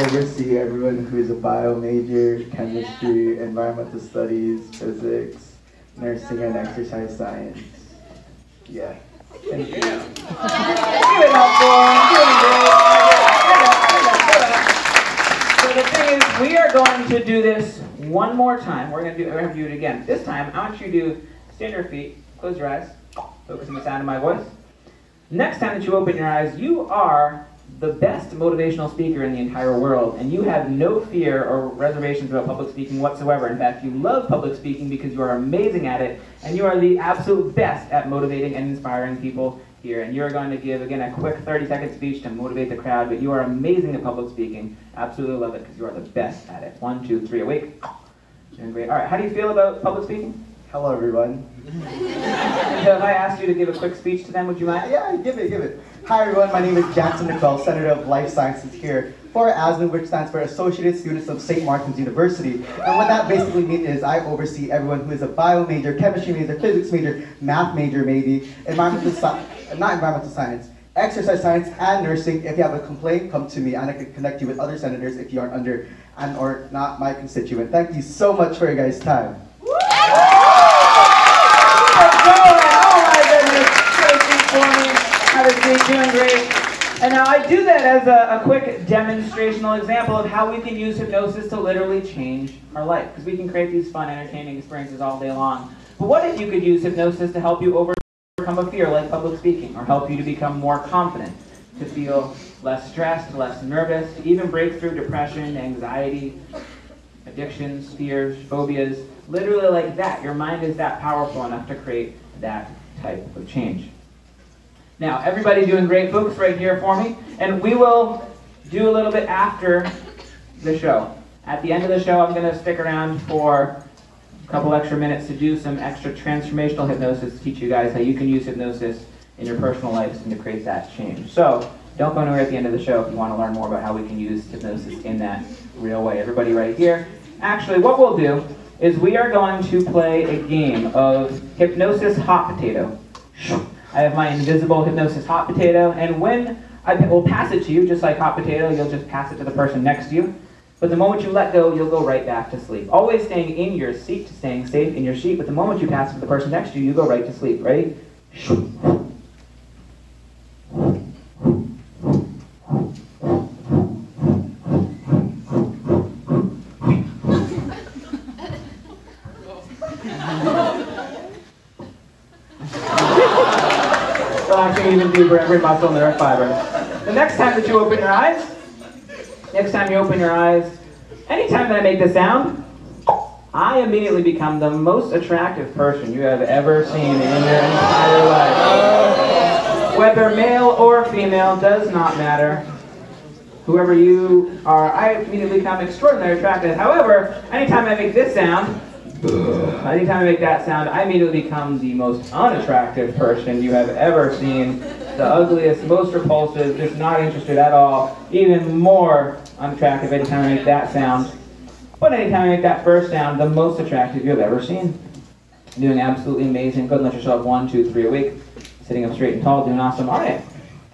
oversee everyone who is a bio major, chemistry, environmental studies, physics, nursing, and exercise science. Yeah. Thank you. Give it up for. So the thing is, we are going to do this one more time. We're going to do, do it again. This time, I want you to stand your feet, close your eyes, focus on the sound of my voice. Next time that you open your eyes, you are the best motivational speaker in the entire world, and you have no fear or reservations about public speaking whatsoever. In fact, you love public speaking because you are amazing at it, and you are the absolute best at motivating and inspiring people here. And you're going to give, again, a quick 30 second speech to motivate the crowd, but you are amazing at public speaking. Absolutely love it because you are the best at it. One, two, three, awake. Doing great. All right, how do you feel about public speaking? Hello, everyone. And if I asked you to give a quick speech to them, would you mind? Yeah, give it, give it. Hi everyone, my name is Jansen Nicole, Senator of Life Sciences here for ASME, which stands for Associated Students of St. Martin's University. And what that basically means is I oversee everyone who is a bio major, chemistry major, physics major, math major maybe, environmental science, not environmental science, exercise science, and nursing. If you have a complaint, come to me and I can connect you with other senators if you aren't under and or not my constituent. Thank you so much for your guys' time. Oh my goodness. Have a doing great. And now I do that as a, a quick demonstrational example of how we can use hypnosis to literally change our life. Because we can create these fun, entertaining experiences all day long. But what if you could use hypnosis to help you overcome a fear like public speaking, or help you to become more confident? to feel less stressed, less nervous, to even break through depression, anxiety, addictions, fears, phobias. Literally like that. Your mind is that powerful enough to create that type of change. Now, everybody doing great. Focus right here for me. And we will do a little bit after the show. At the end of the show, I'm going to stick around for a couple extra minutes to do some extra transformational hypnosis to teach you guys how you can use hypnosis in your personal lives and to create that change. So, don't go anywhere at the end of the show if you want to learn more about how we can use hypnosis in that real way. Everybody right here. Actually, what we'll do is we are going to play a game of hypnosis hot potato. I have my invisible hypnosis hot potato, and when I will pass it to you, just like hot potato, you'll just pass it to the person next to you. But the moment you let go, you'll go right back to sleep. Always staying in your seat, staying safe in your seat, but the moment you pass it to the person next to you, you go right to sleep. Ready? Deeper every muscle in their fiber. The next time that you open your eyes, next time you open your eyes, anytime that I make this sound, I immediately become the most attractive person you have ever seen in your entire life. Whether male or female does not matter. Whoever you are, I immediately become extraordinarily attractive. However, anytime I make this sound, Anytime I make that sound, I immediately become the most unattractive person you have ever seen. The ugliest, most repulsive, just not interested at all. Even more unattractive anytime I make that sound. But anytime I make that first sound, the most attractive you've ever seen. Doing absolutely amazing. Go and let yourself one, two, three a week. Sitting up straight and tall, doing awesome. All right.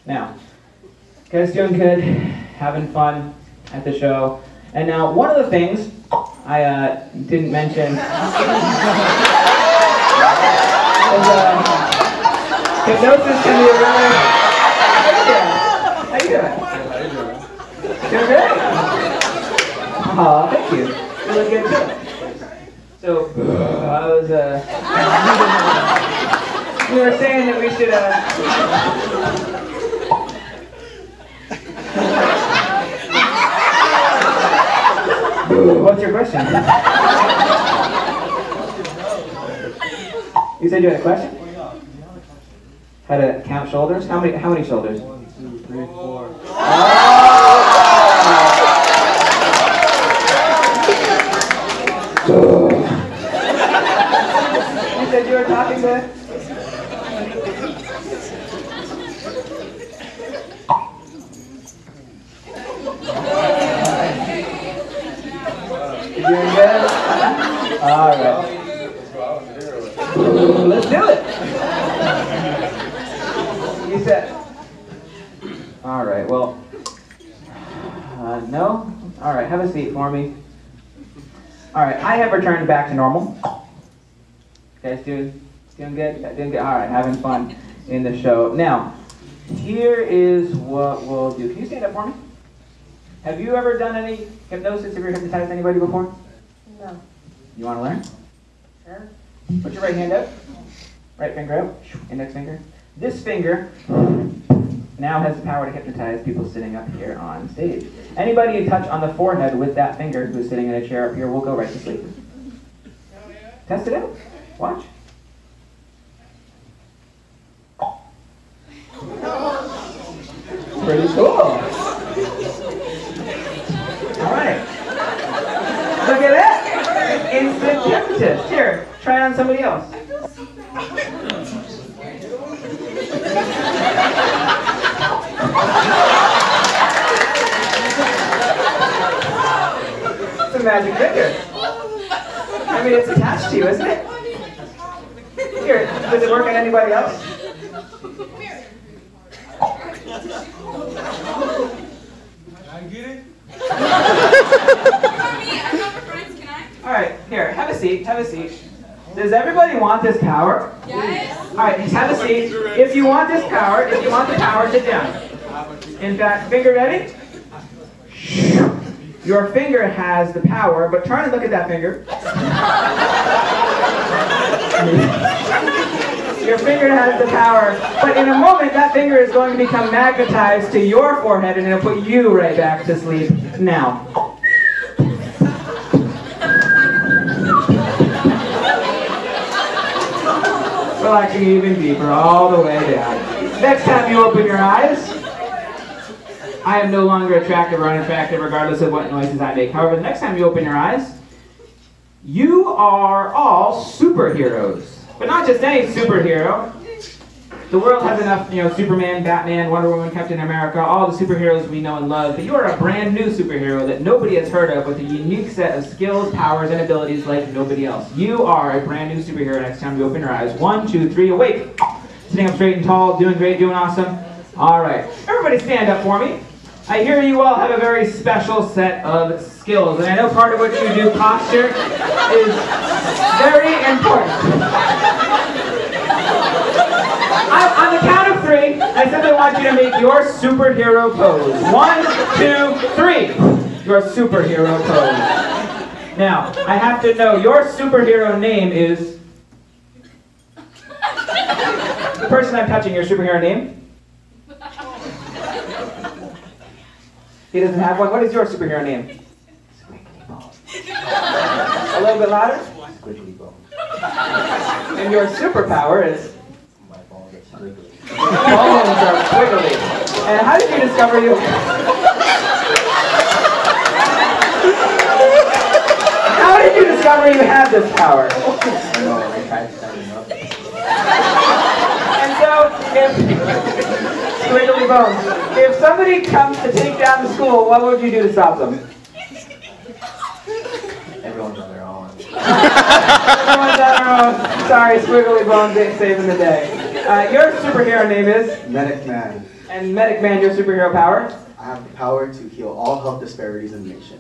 Now, guys doing good, having fun at the show. And now, one of the things I uh, didn't mention is uh, hypnosis can be a really. How you doing? How you doing? Doing great. Aw, thank you. You look good too. So I was. Uh, we were saying that we should. Uh, What's your question? you said you had a question? How to count shoulders? How many? How many shoulders? One, two, three, four. You said you were talking to. You doing good? All right. Let's do it. You said. All right. Well. Uh, no. All right. Have a seat for me. All right. I have returned back to normal. Guys doing doing good? Doing good. All right. Having fun in the show. Now, here is what we'll do. Can you stand up for me? Have you ever done any hypnosis? Have you ever hypnotized anybody before? No. You want to learn? Sure. Put your right hand up. Right finger up. Index finger. This finger now has the power to hypnotize people sitting up here on stage. Anybody you touch on the forehead with that finger who's sitting in a chair up here will go right to sleep. Test it out. Watch. Pretty cool. All right. Look at that. Instant hypnotist. Here, try on somebody else. Magic finger. I mean, it's attached to you, isn't it? Here, does it work on anybody else? I get it? All right, here, have a seat, have a seat. Does everybody want this power? Yes. All right, have a seat. If you want this power, if you want the power, sit down. In fact, finger ready? Your finger has the power, but turn and look at that finger. Your finger has the power, but in a moment that finger is going to become magnetized to your forehead and it'll put you right back to sleep now. Relaxing even deeper, all the way down. Next time you open your eyes, I am no longer attractive or unattractive regardless of what noises I make. However, the next time you open your eyes, you are all superheroes. But not just any superhero. The world has enough, you know, Superman, Batman, Wonder Woman, Captain America, all the superheroes we know and love. But you are a brand new superhero that nobody has heard of with a unique set of skills, powers, and abilities like nobody else. You are a brand new superhero next time you open your eyes. One, two, three, awake. Sitting up straight and tall, doing great, doing awesome. All right. Everybody stand up for me. I hear you all have a very special set of skills, and I know part of what you do, posture, is very important. I, on the count of three, I simply want you to make your superhero pose. One, two, three. Your superhero pose. Now, I have to know your superhero name is. The person I'm touching, your superhero name? He doesn't have one. What is your superhero name? Squiggly Bones. A little bit louder? Squiggly Bones. And your superpower is. My balls are squiggly. Bones are squiggly. And how did you discover you? How did you discover you had this power? No, I tried standing up. And so, if squiggly bones, if somebody comes to take down the school, what would you do to stop them? Everyone's on their own. Everyone's on their own. Sorry, squiggly bones ain't saving the day. Uh, your superhero name is, Medic Man. and Medic Man, your superhero power. I have the power to heal all health disparities in the nation.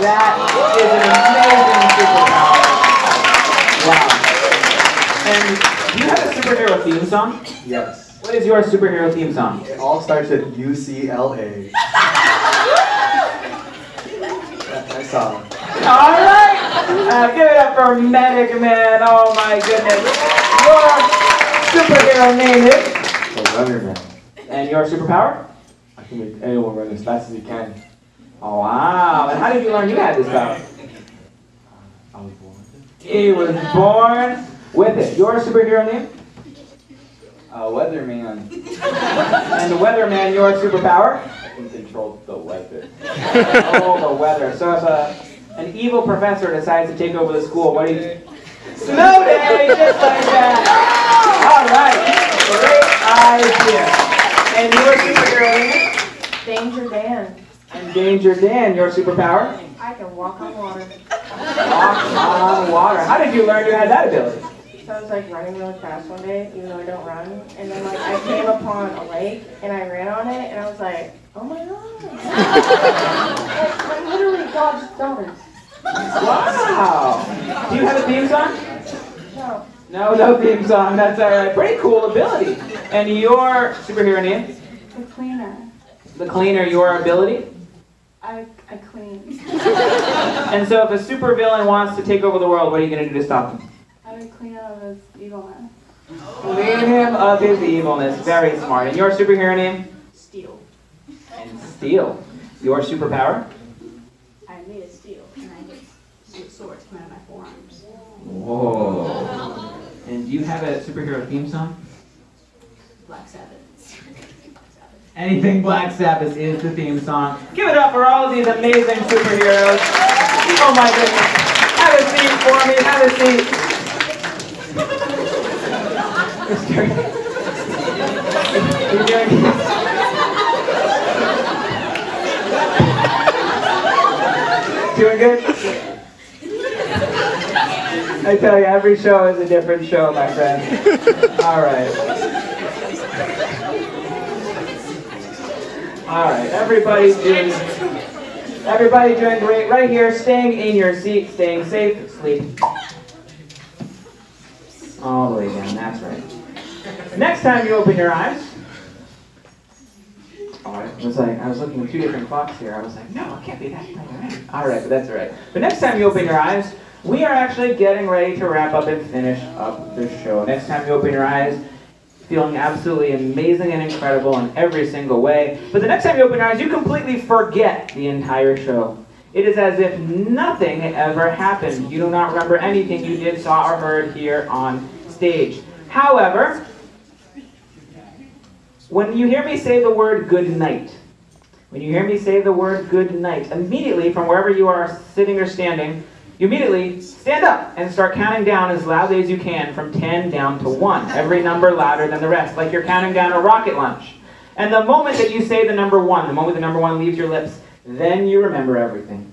That is an amazing superpower. Wow. And do you have a superhero theme song? Yes. What is your superhero theme song? It all starts with UCLA. That's my song. All right. Uh, give it up for Medic Man. Oh my goodness. Your superhero name is, The Weatherman. and your superpower? I can make anyone run as fast as he can. Oh wow. And how did you learn you had this power? I was born. He was born with it. Your superhero name? Uh, Weatherman. And the weatherman, your superpower? I can control the weather. Oh, the weather. So if a, an evil professor decides to take over the school, what do you... Snow day, just like that. All right, great idea. And your superhero? Danger Dan. And Danger Dan, your superpower? I can walk on water. Walk on water. How did you learn you had that ability? So I was like running really fast one day, even though I don't run. And then like I came upon a lake and I ran on it and I was like, oh my god. like, I'm literally God's daughter. Wow. Do you have a theme song? No. No, no theme song. That's all right. Pretty cool ability. And your superhero name? The cleaner. The cleaner, your ability? I, I clean. And so if a supervillain wants to take over the world, what are you going to do to stop him? I clean out of his evilness. Clean him of his evilness. Very smart. And your superhero name? Steel. And Steel. Your superpower? I'm made of steel, and I get s- swords coming out of my forearms. Whoa. And do you have a superhero theme song? Black Sabbath. Black Sabbath. Anything Black Sabbath is the theme song. Give it up for all of these amazing superheroes. Oh my goodness. Have a seat for me. Have a seat. Doing good? I tell you, every show is a different show, my friend. All right. All right, everybody's doing, everybody doing great right here, staying in your seat, staying safe, sleep. All the way down, that's right. Next time you open your eyes, oh, I was like, I was looking at two different clocks here. I was like, no, it can't be that. All right, but that's all right. But next time you open your eyes, we are actually getting ready to wrap up and finish up the show. Next time you open your eyes, feeling absolutely amazing and incredible in every single way. But the next time you open your eyes, you completely forget the entire show. It is as if nothing ever happened. You do not remember anything you did, saw, or heard here on stage. However, when you hear me say the word good night, when you hear me say the word good night, immediately from wherever you are sitting or standing, you immediately stand up and start counting down as loudly as you can from 10 down to 1. Every number louder than the rest, like you're counting down a rocket launch. And the moment that you say the number 1, the moment the number 1 leaves your lips, then you remember everything.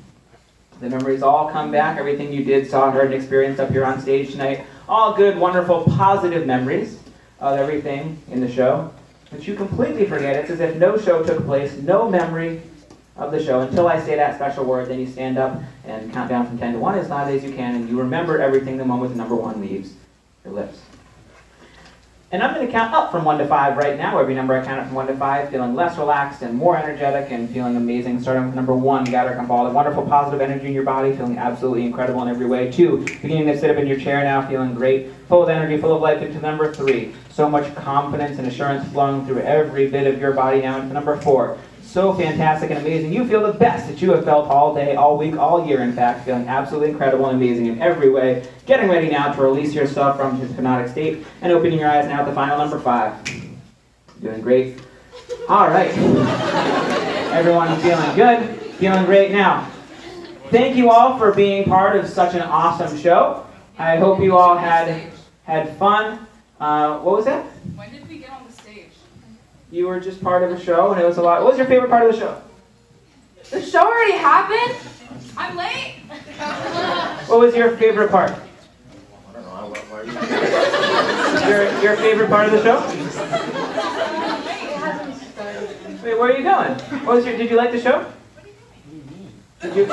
The memories all come back, everything you did, saw, heard, and experienced up here on stage tonight. All good, wonderful, positive memories of everything in the show. But you completely forget. It's as if no show took place, no memory of the show until I say that special word. Then you stand up and count down from 10 to 1 as loudly as you can, and you remember everything the moment the number 1 leaves your lips. And I'm going to count up from 1 to 5 right now. Every number I count up from 1 to 5, feeling less relaxed and more energetic and feeling amazing. Starting with number 1, gather up all the wonderful positive energy in your body, feeling absolutely incredible in every way. 2, beginning to sit up in your chair now, feeling great, full of energy, full of life. Into number 3, so much confidence and assurance flowing through every bit of your body now. Into number 4, so fantastic and amazing. You feel the best that you have felt all day, all week, all year, in fact, feeling absolutely incredible and amazing in every way. Getting ready now to release yourself from this hypnotic state and opening your eyes now at the final number five. Doing great. All right. Everyone feeling good, feeling great now. Thank you all for being part of such an awesome show. I hope you all had had fun. Uh, what was that? When did we get on the stage? You were just part of a show, and it was a lot. What was your favorite part of the show? The show already happened? I'm late. What was your favorite part? I don't know. Are you Your, your favorite part of the show? Wait, where are you going? What was your? Did you like the show? Did you?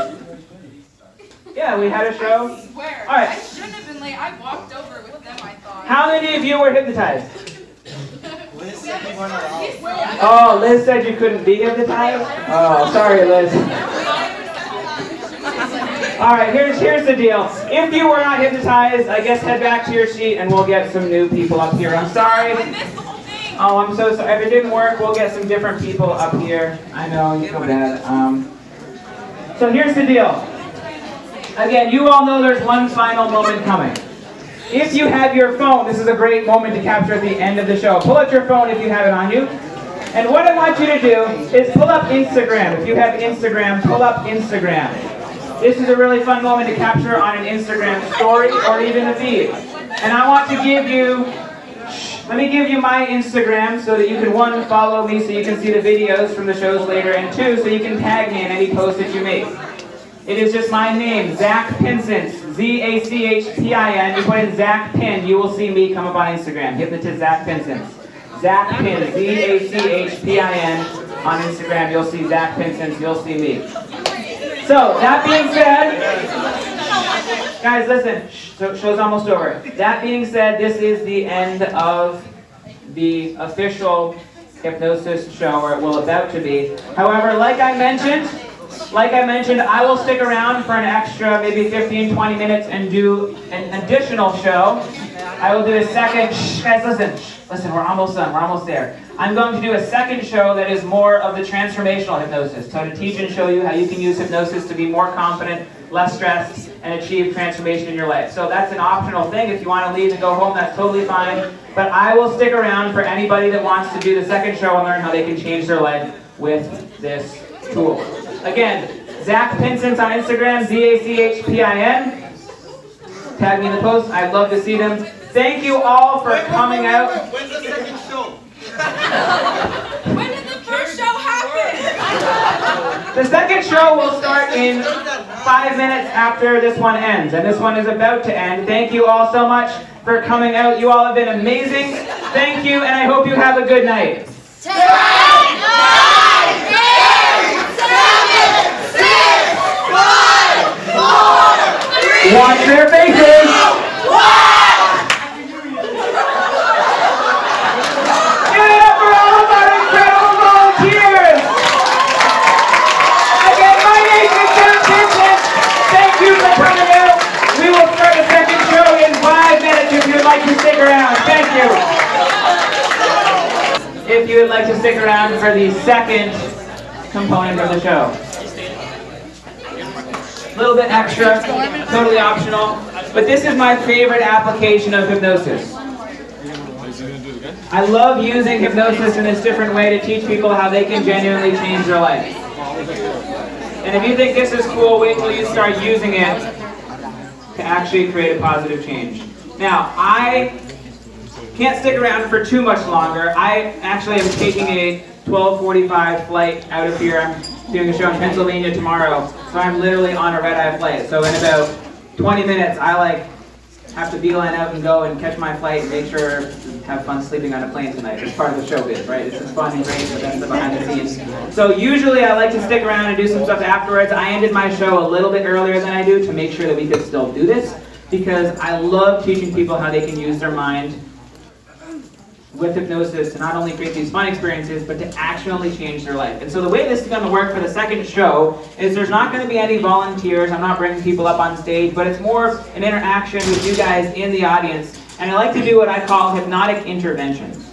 Yeah, we had a show. I swear. All right. I shouldn't have been late. I walked over with them, I thought. How many of you were hypnotized? Liz said you weren't allowed. Oh, Liz said you couldn't be here hypnotized. Oh, sorry, Liz. All right, here's here's the deal. If you were not hypnotized, I guess head back to your seat and we'll get some new people up here. I'm sorry. I missed the whole thing. Oh, I'm so sorry. If it didn't work, we'll get some different people up here. I know, you feel bad. Um, so here's the deal. Again, you all know there's one final moment coming. If you have your phone, this is a great moment to capture at the end of the show. Pull out your phone if you have it on you. And what I want you to do is pull up Instagram. If you have Instagram, pull up Instagram. This is a really fun moment to capture on an Instagram story or even a feed. And I want to give you let me give you my Instagram so that you can one follow me so you can see the videos from the shows later, and two so you can tag me in any post that you make. It is just my name, Zach Pincince, Z-A-C-H-P-I-N. You put in Zach Pin, you will see me come up on Instagram. Hypnotist Zach Pincince. Zach Pin, Z-A-C-H-P-I-N. On Instagram, you'll see Zach Pincince, you'll see me. So, that being said, Guys, listen. Show's almost over. That being said, this is the end of the official hypnosis show, or it will about to be. However, like I mentioned, like I mentioned, I will stick around for an extra maybe 15, 20 minutes and do an additional show. I will do a second. Shh, guys, listen. Shh, listen, we're almost done. We're almost there. I'm going to do a second show that is more of the transformational hypnosis. So to teach and show you how you can use hypnosis to be more confident, less stressed, and achieve transformation in your life. So that's an optional thing. If you want to leave and go home, that's totally fine. But I will stick around for anybody that wants to do the second show and learn how they can change their life with this tool. Again, Zach Pincince on Instagram, Z-A-C-H-P-I-N. Tag me in the post. I'd love to see them. Thank you all for coming out. When's the second show? When did the first show happen? The second show will start in five minutes after this one ends, and this one is about to end. Thank you all so much for coming out. You all have been amazing. Thank you, and I hope you have a good night. Five, four, three, Watch their faces. Two, one. Give it up for all of our incredible volunteers. Again, my name is John Vincent. Thank you for coming out. We will start the second show in five minutes if you'd like to stick around. Thank you. If you would like to stick around for the second component of the show. Little bit extra, totally optional, but this is my favorite application of hypnosis. I love using hypnosis in this different way to teach people how they can genuinely change their life. And if you think this is cool, wait till you start using it to actually create a positive change. Now, I can't stick around for too much longer. I actually am taking a 12:45 flight out of here. Doing a show in Pennsylvania tomorrow, so I'm literally on a red-eye flight. So in about 20 minutes, I like have to beeline out and go and catch my flight and make sure have fun sleeping on a plane tonight. It's part of the showbiz, right? It's just fun and great, but that's the behind the scenes. So usually I like to stick around and do some stuff afterwards. I ended my show a little bit earlier than I do to make sure that we could still do this because I love teaching people how they can use their mind with hypnosis to not only create these fun experiences, but to actually change their life. And so the way this is going to work for the second show is there's not going to be any volunteers. I'm not bringing people up on stage, but it's more an interaction with you guys in the audience. And I like to do what I call hypnotic interventions.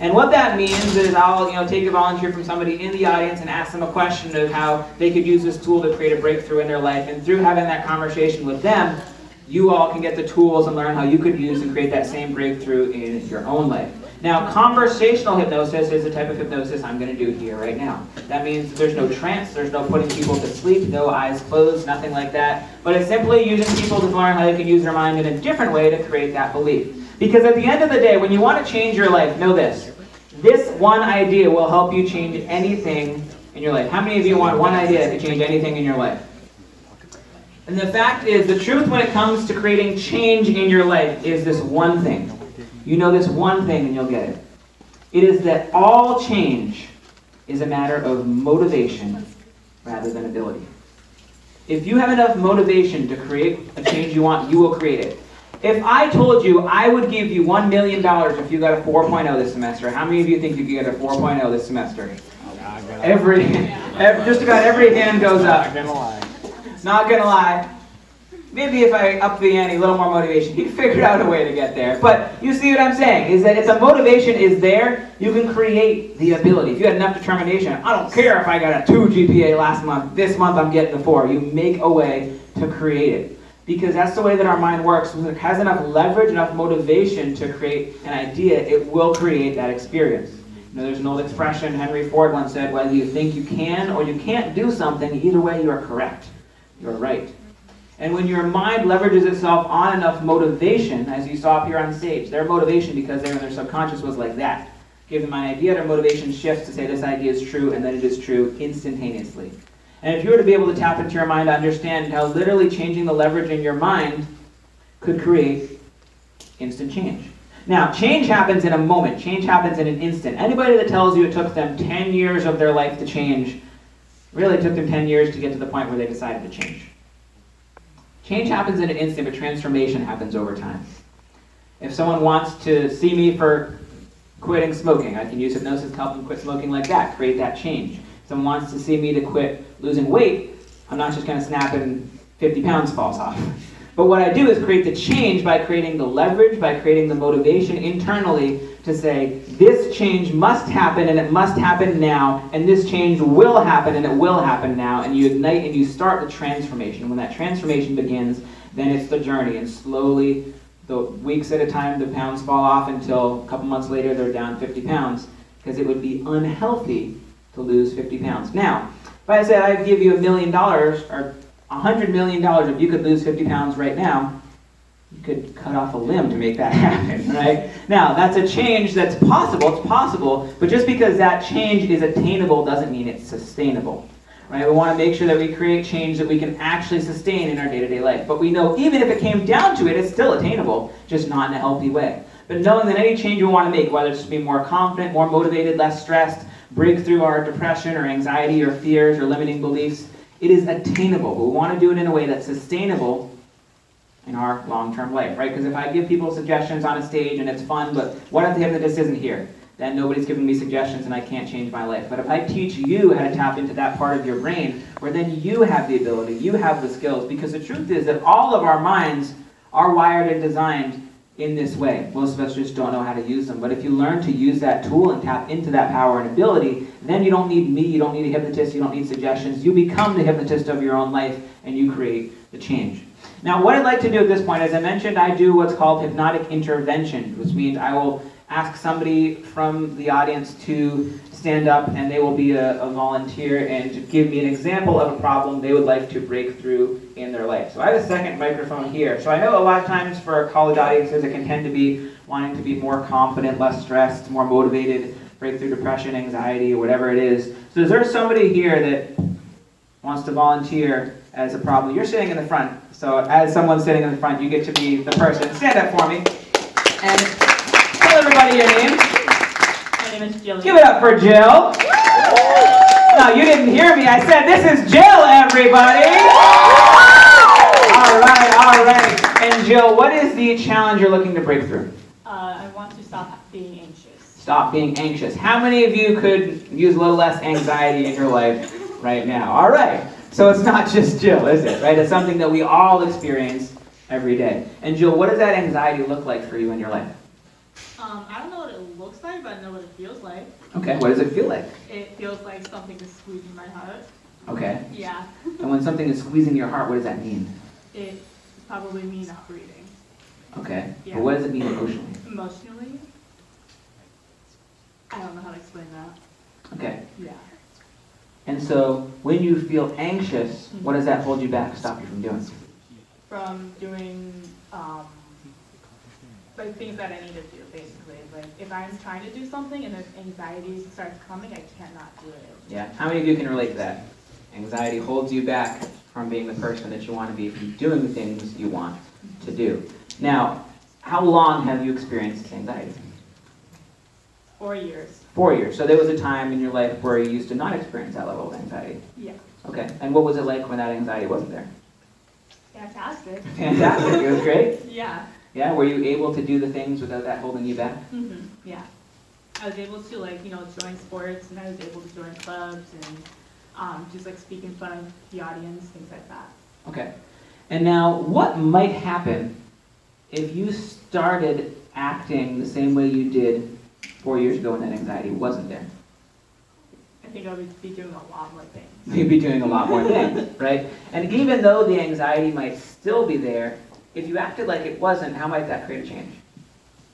And what that means is I'll you know, take a volunteer from somebody in the audience and ask them a question of how they could use this tool to create a breakthrough in their life. And through having that conversation with them, you all can get the tools and learn how you could use and create that same breakthrough in your own life. Now, conversational hypnosis is the type of hypnosis I'm going to do here right now. That means there's no trance, there's no putting people to sleep, no eyes closed, nothing like that. But it's simply using people to learn how they can use their mind in a different way to create that belief. Because at the end of the day, when you want to change your life, know this. This one idea will help you change anything in your life. How many of you want one idea to change anything in your life? And the fact is, the truth when it comes to creating change in your life is this one thing. You know this one thing and you'll get it. It is that all change is a matter of motivation rather than ability. If you have enough motivation to create a change you want, you will create it. If I told you I would give you $1 million if you got a 4.0 this semester, how many of you think you could get a 4.0 this semester? Oh, every, every, just about every hand goes up. Not gonna lie. Maybe if I up the ante, a little more motivation, you'd figure out a way to get there. But you see what I'm saying, is that if the motivation is there, you can create the ability. If you had enough determination, I don't care if I got a 2 GPA last month, this month I'm getting a 4. You make a way to create it. Because that's the way that our mind works. When it has enough leverage, enough motivation to create an idea, it will create that experience. You know, there's an old expression, Henry Ford once said, whether you think you can or you can't do something, either way you are correct. You're right. And when your mind leverages itself on enough motivation, as you saw up here on stage, their motivation because they're in their subconscious was like that. Give them an idea, their motivation shifts to say this idea is true, and then it is true instantaneously. And if you were to be able to tap into your mind to understand how literally changing the leverage in your mind could create instant change. Now, change happens in a moment. Change happens in an instant. Anybody that tells you it took them 10 years of their life to change, really took them 10 years to get to the point where they decided to change. Change happens in an instant, but transformation happens over time. If someone wants to see me for quitting smoking, I can use hypnosis to help them quit smoking like that, create that change. If someone wants to see me to quit losing weight, I'm not just going to snap and 50 pounds falls off. But what I do is create the change by creating the leverage, by creating the motivation internally to say, this change must happen and it must happen now, and this change will happen and it will happen now, and you ignite and you start the transformation. When that transformation begins, then it's the journey, and slowly, the weeks at a time, the pounds fall off until a couple months later they're down 50 pounds, because it would be unhealthy to lose 50 pounds. Now, if I said I'd give you a million dollars, or a hundred million dollars, if you could lose 50 pounds right now, you could cut off a limb to make that happen, right? Now, that's a change that's possible, it's possible, but just because that change is attainable doesn't mean it's sustainable. Right? We want to make sure that we create change that we can actually sustain in our day-to-day life. But we know even if it came down to it, it's still attainable, just not in a healthy way. But knowing that any change we want to make, whether it's to be more confident, more motivated, less stressed, break through our depression or anxiety or fears or limiting beliefs, it is attainable. But we want to do it in a way that's sustainable in our long-term life, right? Because if I give people suggestions on a stage and it's fun, but what if the hypnotist isn't here? Then nobody's giving me suggestions and I can't change my life. But if I teach you how to tap into that part of your brain, where then you have the ability, you have the skills, because the truth is that all of our minds are wired and designed in this way. Most of us just don't know how to use them. But if you learn to use that tool and tap into that power and ability, then you don't need me, you don't need a hypnotist, you don't need suggestions. You become the hypnotist of your own life and you create the change. Now, what I'd like to do at this point, as I mentioned, I do what's called hypnotic intervention, which means I will ask somebody from the audience to stand up and they will be a, a, volunteer and give me an example of a problem they would like to break through in their life. So I have a second microphone here. So I know a lot of times for college audiences it can tend to be wanting to be more confident, less stressed, more motivated, break through depression, anxiety, or whatever it is. So is there somebody here that wants to volunteer as a problem? You're sitting in the front. So as someone sitting in the front, you get to be the person. Stand up for me. And tell everybody your name. My name is Jill. Give it up for Jill. No, you didn't hear me. I said this is Jill, everybody. All right, all right. And Jill, what is the challenge you're looking to break through? Uh, I want to stop being anxious. Stop being anxious. How many of you could use a little less anxiety in your life right now? All right. So it's not just Jill, is it? Right? It's something that we all experience every day. And Jill, what does that anxiety look like for you in your life? Um, I don't know what it looks like, but I know what it feels like. Okay. What does it feel like? It feels like something is squeezing my heart. Okay. Yeah. And when something is squeezing your heart, what does that mean? It probably means not breathing. Okay. Yeah. But what does it mean emotionally? Emotionally, I don't know how to explain that. Okay. Yeah. And so when you feel anxious, what does that hold you back, stop you from doing? From doing um, like things that I need to do, basically. Like if I'm trying to do something and the anxiety starts coming, I cannot do it. Yeah. How many of you can relate to that? Anxiety holds you back from being the person that you want to be, from doing the things you want to do. Now, how long have you experienced this anxiety? Four years. Four years. So there was a time in your life where you used to not experience that level of anxiety. Yeah. Okay. And what was it like when that anxiety wasn't there? Fantastic. Fantastic. it was great. Yeah. Yeah. Were you able to do the things without that holding you back? hmm Yeah. I was able to like, you know, join sports and I was able to join clubs and um, just like speak in front of the audience, things like that. Okay. And now, what might happen if you started acting the same way you did four years ago when that anxiety wasn't there? I think I would be doing a lot more things. You'd be doing a lot more things, right? And even though the anxiety might still be there, if you acted like it wasn't, how might that create a change?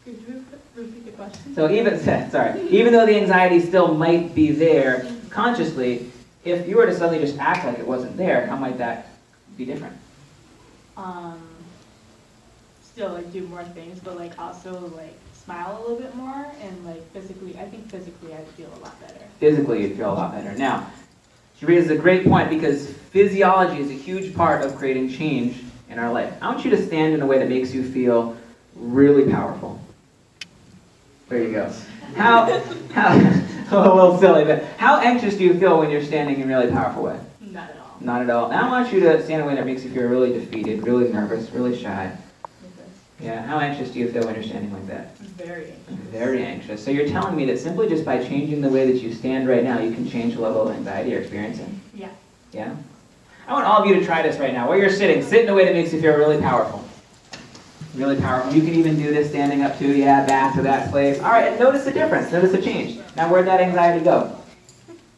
Could you repeat the question? So even, sorry, even though the anxiety still might be there consciously, if you were to suddenly just act like it wasn't there, how might that be different? Um, still like do more things, but like also like smile a little bit more and like physically, I think physically I'd feel a lot better. Physically, you'd feel a lot better. Now, she raises a great point because physiology is a huge part of creating change in our life. I want you to stand in a way that makes you feel really powerful. There you go. How, how, oh, a little silly, but how anxious do you feel when you're standing in a really powerful way? Not at all. Not at all. Now I want you to stand in a way that makes you feel really defeated, really nervous, really shy. Yeah, how anxious do you feel when you're standing like that? Very anxious. Very anxious. So you're telling me that simply just by changing the way that you stand right now, you can change the level of anxiety you're experiencing? Yeah. Yeah? I want all of you to try this right now. Where you're sitting, sit in a way that makes you feel really powerful. Really powerful. You can even do this standing up too. Yeah, back to that place. All right, and notice the difference. Notice the change. Now, where'd that anxiety go?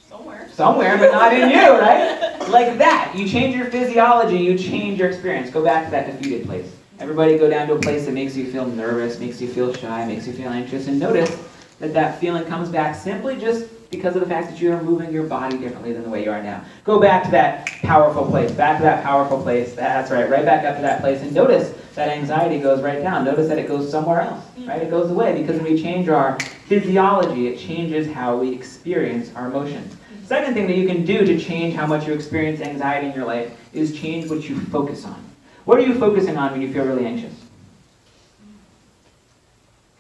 Somewhere. Somewhere, but not in you, right? Like that. You change your physiology, you change your experience. Go back to that defeated place. Everybody go down to a place that makes you feel nervous, makes you feel shy, makes you feel anxious, and notice that that feeling comes back simply just because of the fact that you are moving your body differently than the way you are now. Go back to that powerful place, back to that powerful place. That's right, right back up to that place, and notice that anxiety goes right down. Notice that it goes somewhere else, mm. right? It goes away because when we change our physiology, it changes how we experience our emotions. Mm-hmm. Second thing that you can do to change how much you experience anxiety in your life is change what you focus on. What are you focusing on when you feel really anxious?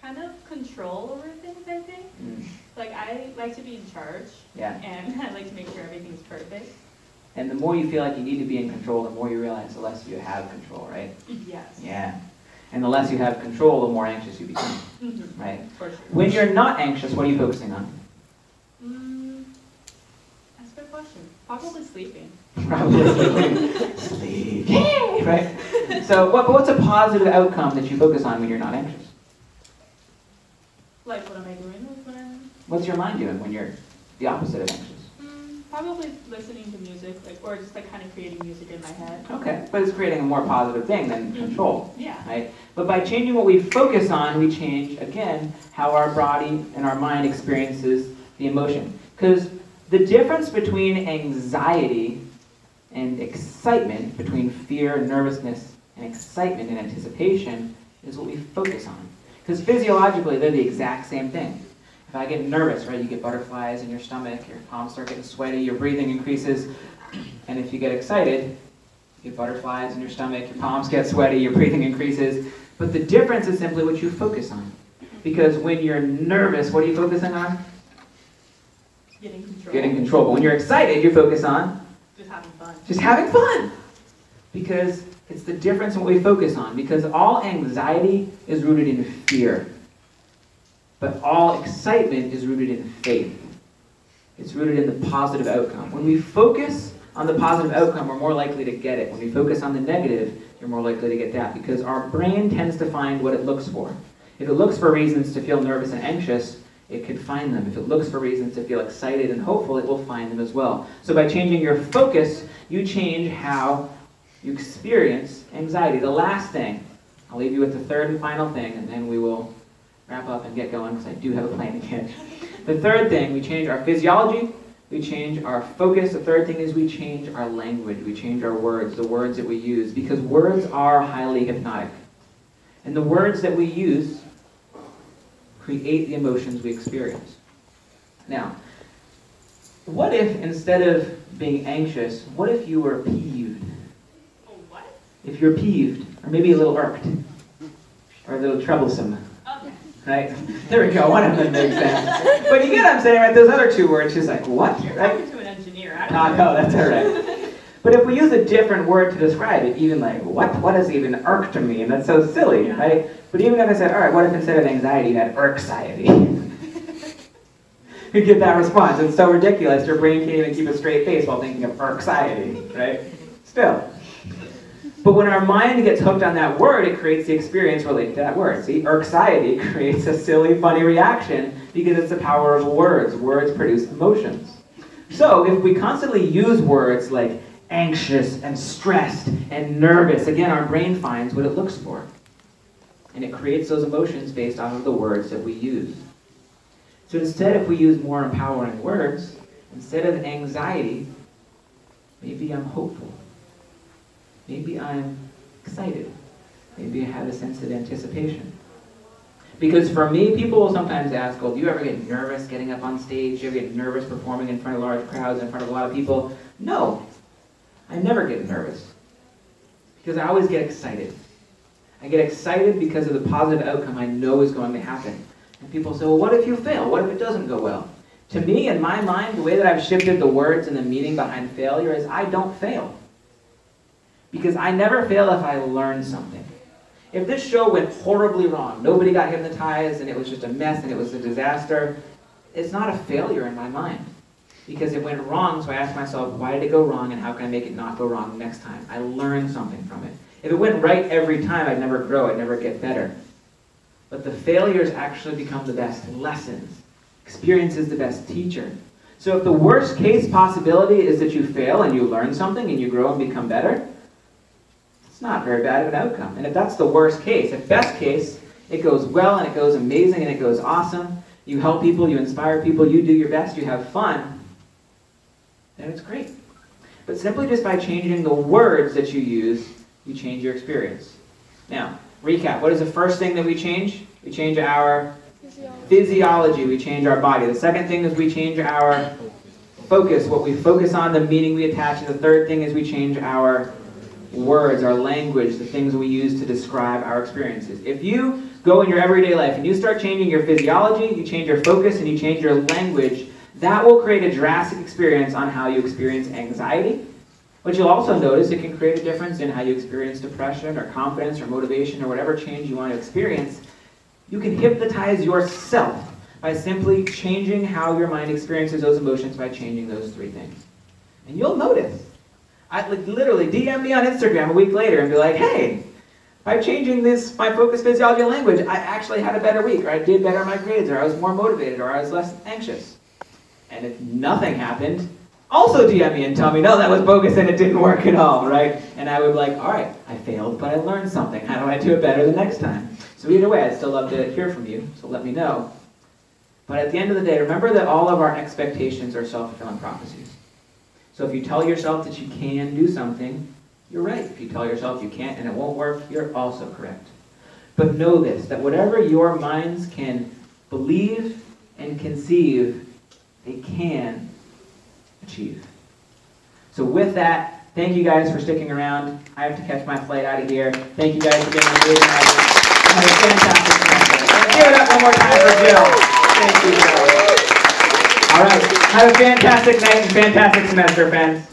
Kind of control over things, I think. Mm, Like I like to be in charge yeah. and I like to make sure everything's perfect. And the more you feel like you need to be in control, the more you realize the less you have control, right? Yes. Yeah. And the less you have control, the more anxious you become, Mhm. right? For sure. When you're not anxious, what are you focusing on? Mm, that's a good question. Probably sleeping. Probably sleeping. Sleep. right? So, what, but what's a positive outcome that you focus on when you're not anxious? Like, what am I doing when I'm What's your mind doing when you're the opposite of anxious? mm, probably listening to music, like, or just like kind of creating music in my head. Okay, but it's creating a more positive thing than control, Yeah. right? But by changing what we focus on, we change, again, how our body and our mind experiences the emotion. Because the difference between anxiety and excitement, between fear, nervousness, and excitement and anticipation, is what we focus on. Because physiologically, they're the exact same thing. If I get nervous, right, you get butterflies in your stomach, your palms start getting sweaty, your breathing increases. And if you get excited, you get butterflies in your stomach, your palms get sweaty, your breathing increases. But the difference is simply what you focus on. Because when you're nervous, what are you focusing on? Getting control. Getting control. But when you're excited, you focus on Just having fun. just having fun. Because it's the difference in what we focus on. Because all anxiety is rooted in fear. But all excitement is rooted in faith. It's rooted in the positive outcome. When we focus on the positive outcome, we're more likely to get it. When we focus on the negative, you're more likely to get that. Because our brain tends to find what it looks for. If it looks for reasons to feel nervous and anxious, it could find them. If it looks for reasons to feel excited and hopeful, it will find them as well. So by changing your focus, you change how you experience anxiety. The last thing, I'll leave you with the third and final thing, and then we will wrap up and get going because I do have a to catch. The third thing, we change our physiology, we change our focus. The third thing is we change our language, we change our words, the words that we use, because words are highly hypnotic. And the words that we use create the emotions we experience. Now, what if instead of being anxious, what if you were peeved? Oh, what? If you're peeved, or maybe a little irked, or a little troublesome. Right? There we go, one of them makes sense. But you get what I'm saying, right? Those other two words, she's like, what? You're Right? talking to an engineer. I don't Ah, no, that's all right. But if we use a different word to describe it, even like, what? What does even irk to me? And that's so silly, Yeah. right? But even if I said, all right, what if instead of anxiety that had irksiety? you get that response. It's so ridiculous, your brain can't even keep a straight face while thinking of irksiety, right? Still. But when our mind gets hooked on that word, it creates the experience related to that word. See, irksiety creates a silly, funny reaction because it's the power of words. Words produce emotions. So if we constantly use words like anxious and stressed and nervous, again, our brain finds what it looks for. And it creates those emotions based off of the words that we use. So instead, if we use more empowering words, instead of anxiety, maybe I'm hopeful. Maybe I'm excited. Maybe I have a sense of anticipation. Because for me, people will sometimes ask, well, do you ever get nervous getting up on stage? Do you ever get nervous performing in front of large crowds, in front of a lot of people? No, I never get nervous. Because I always get excited. I get excited because of the positive outcome I know is going to happen. And people say, well, what if you fail? What if it doesn't go well? To me, in my mind, the way that I've shifted the words and the meaning behind failure is I don't fail. Because I never fail if I learn something. If this show went horribly wrong, nobody got hypnotized and it was just a mess and it was a disaster, it's not a failure in my mind. Because it went wrong, so I asked myself, why did it go wrong and how can I make it not go wrong next time? I learned something from it. If it went right every time, I'd never grow, I'd never get better. But the failures actually become the best lessons. Experience is the best teacher. So if the worst case possibility is that you fail and you learn something and you grow and become better, it's not very bad of an outcome. And if that's the worst case, if best case, it goes well and it goes amazing and it goes awesome, you help people, you inspire people, you do your best, you have fun, then it's great. But simply just by changing the words that you use, you change your experience. Now, recap. What is the first thing that we change? We change our physiology. We change our body. The second thing is we change our focus, what we focus on, the meaning we attach. And the third thing is we change our words, our language, the things we use to describe our experiences. If you go in your everyday life and you start changing your physiology, you change your focus, and you change your language, that will create a drastic experience on how you experience anxiety. But you'll also notice it can create a difference in how you experience depression or confidence or motivation or whatever change you want to experience. You can hypnotize yourself by simply changing how your mind experiences those emotions by changing those three things. And you'll notice. I literally DM me on Instagram a week later and be like, hey, by changing this my focus physiology language, I actually had a better week, or I did better in my grades, or I was more motivated, or I was less anxious. And if nothing happened, also DM me and tell me, no, that was bogus and it didn't work at all, right? And I would be like, all right, I failed, but I learned something. How do I do it better the next time? So either way, I'd still love to hear from you, so let me know. But at the end of the day, remember that all of our expectations are self-fulfilling prophecies. So if you tell yourself that you can do something, you're right. If you tell yourself you can't and it won't work, you're also correct. But know this, that whatever your minds can believe and conceive, they can achieve. So with that, thank you guys for sticking around. I have to catch my flight out of here. Thank you guys for being amazing. Have a fantastic. And Give it up one more time for Jill. Thank you, right. Have a fantastic night and fantastic semester, friends.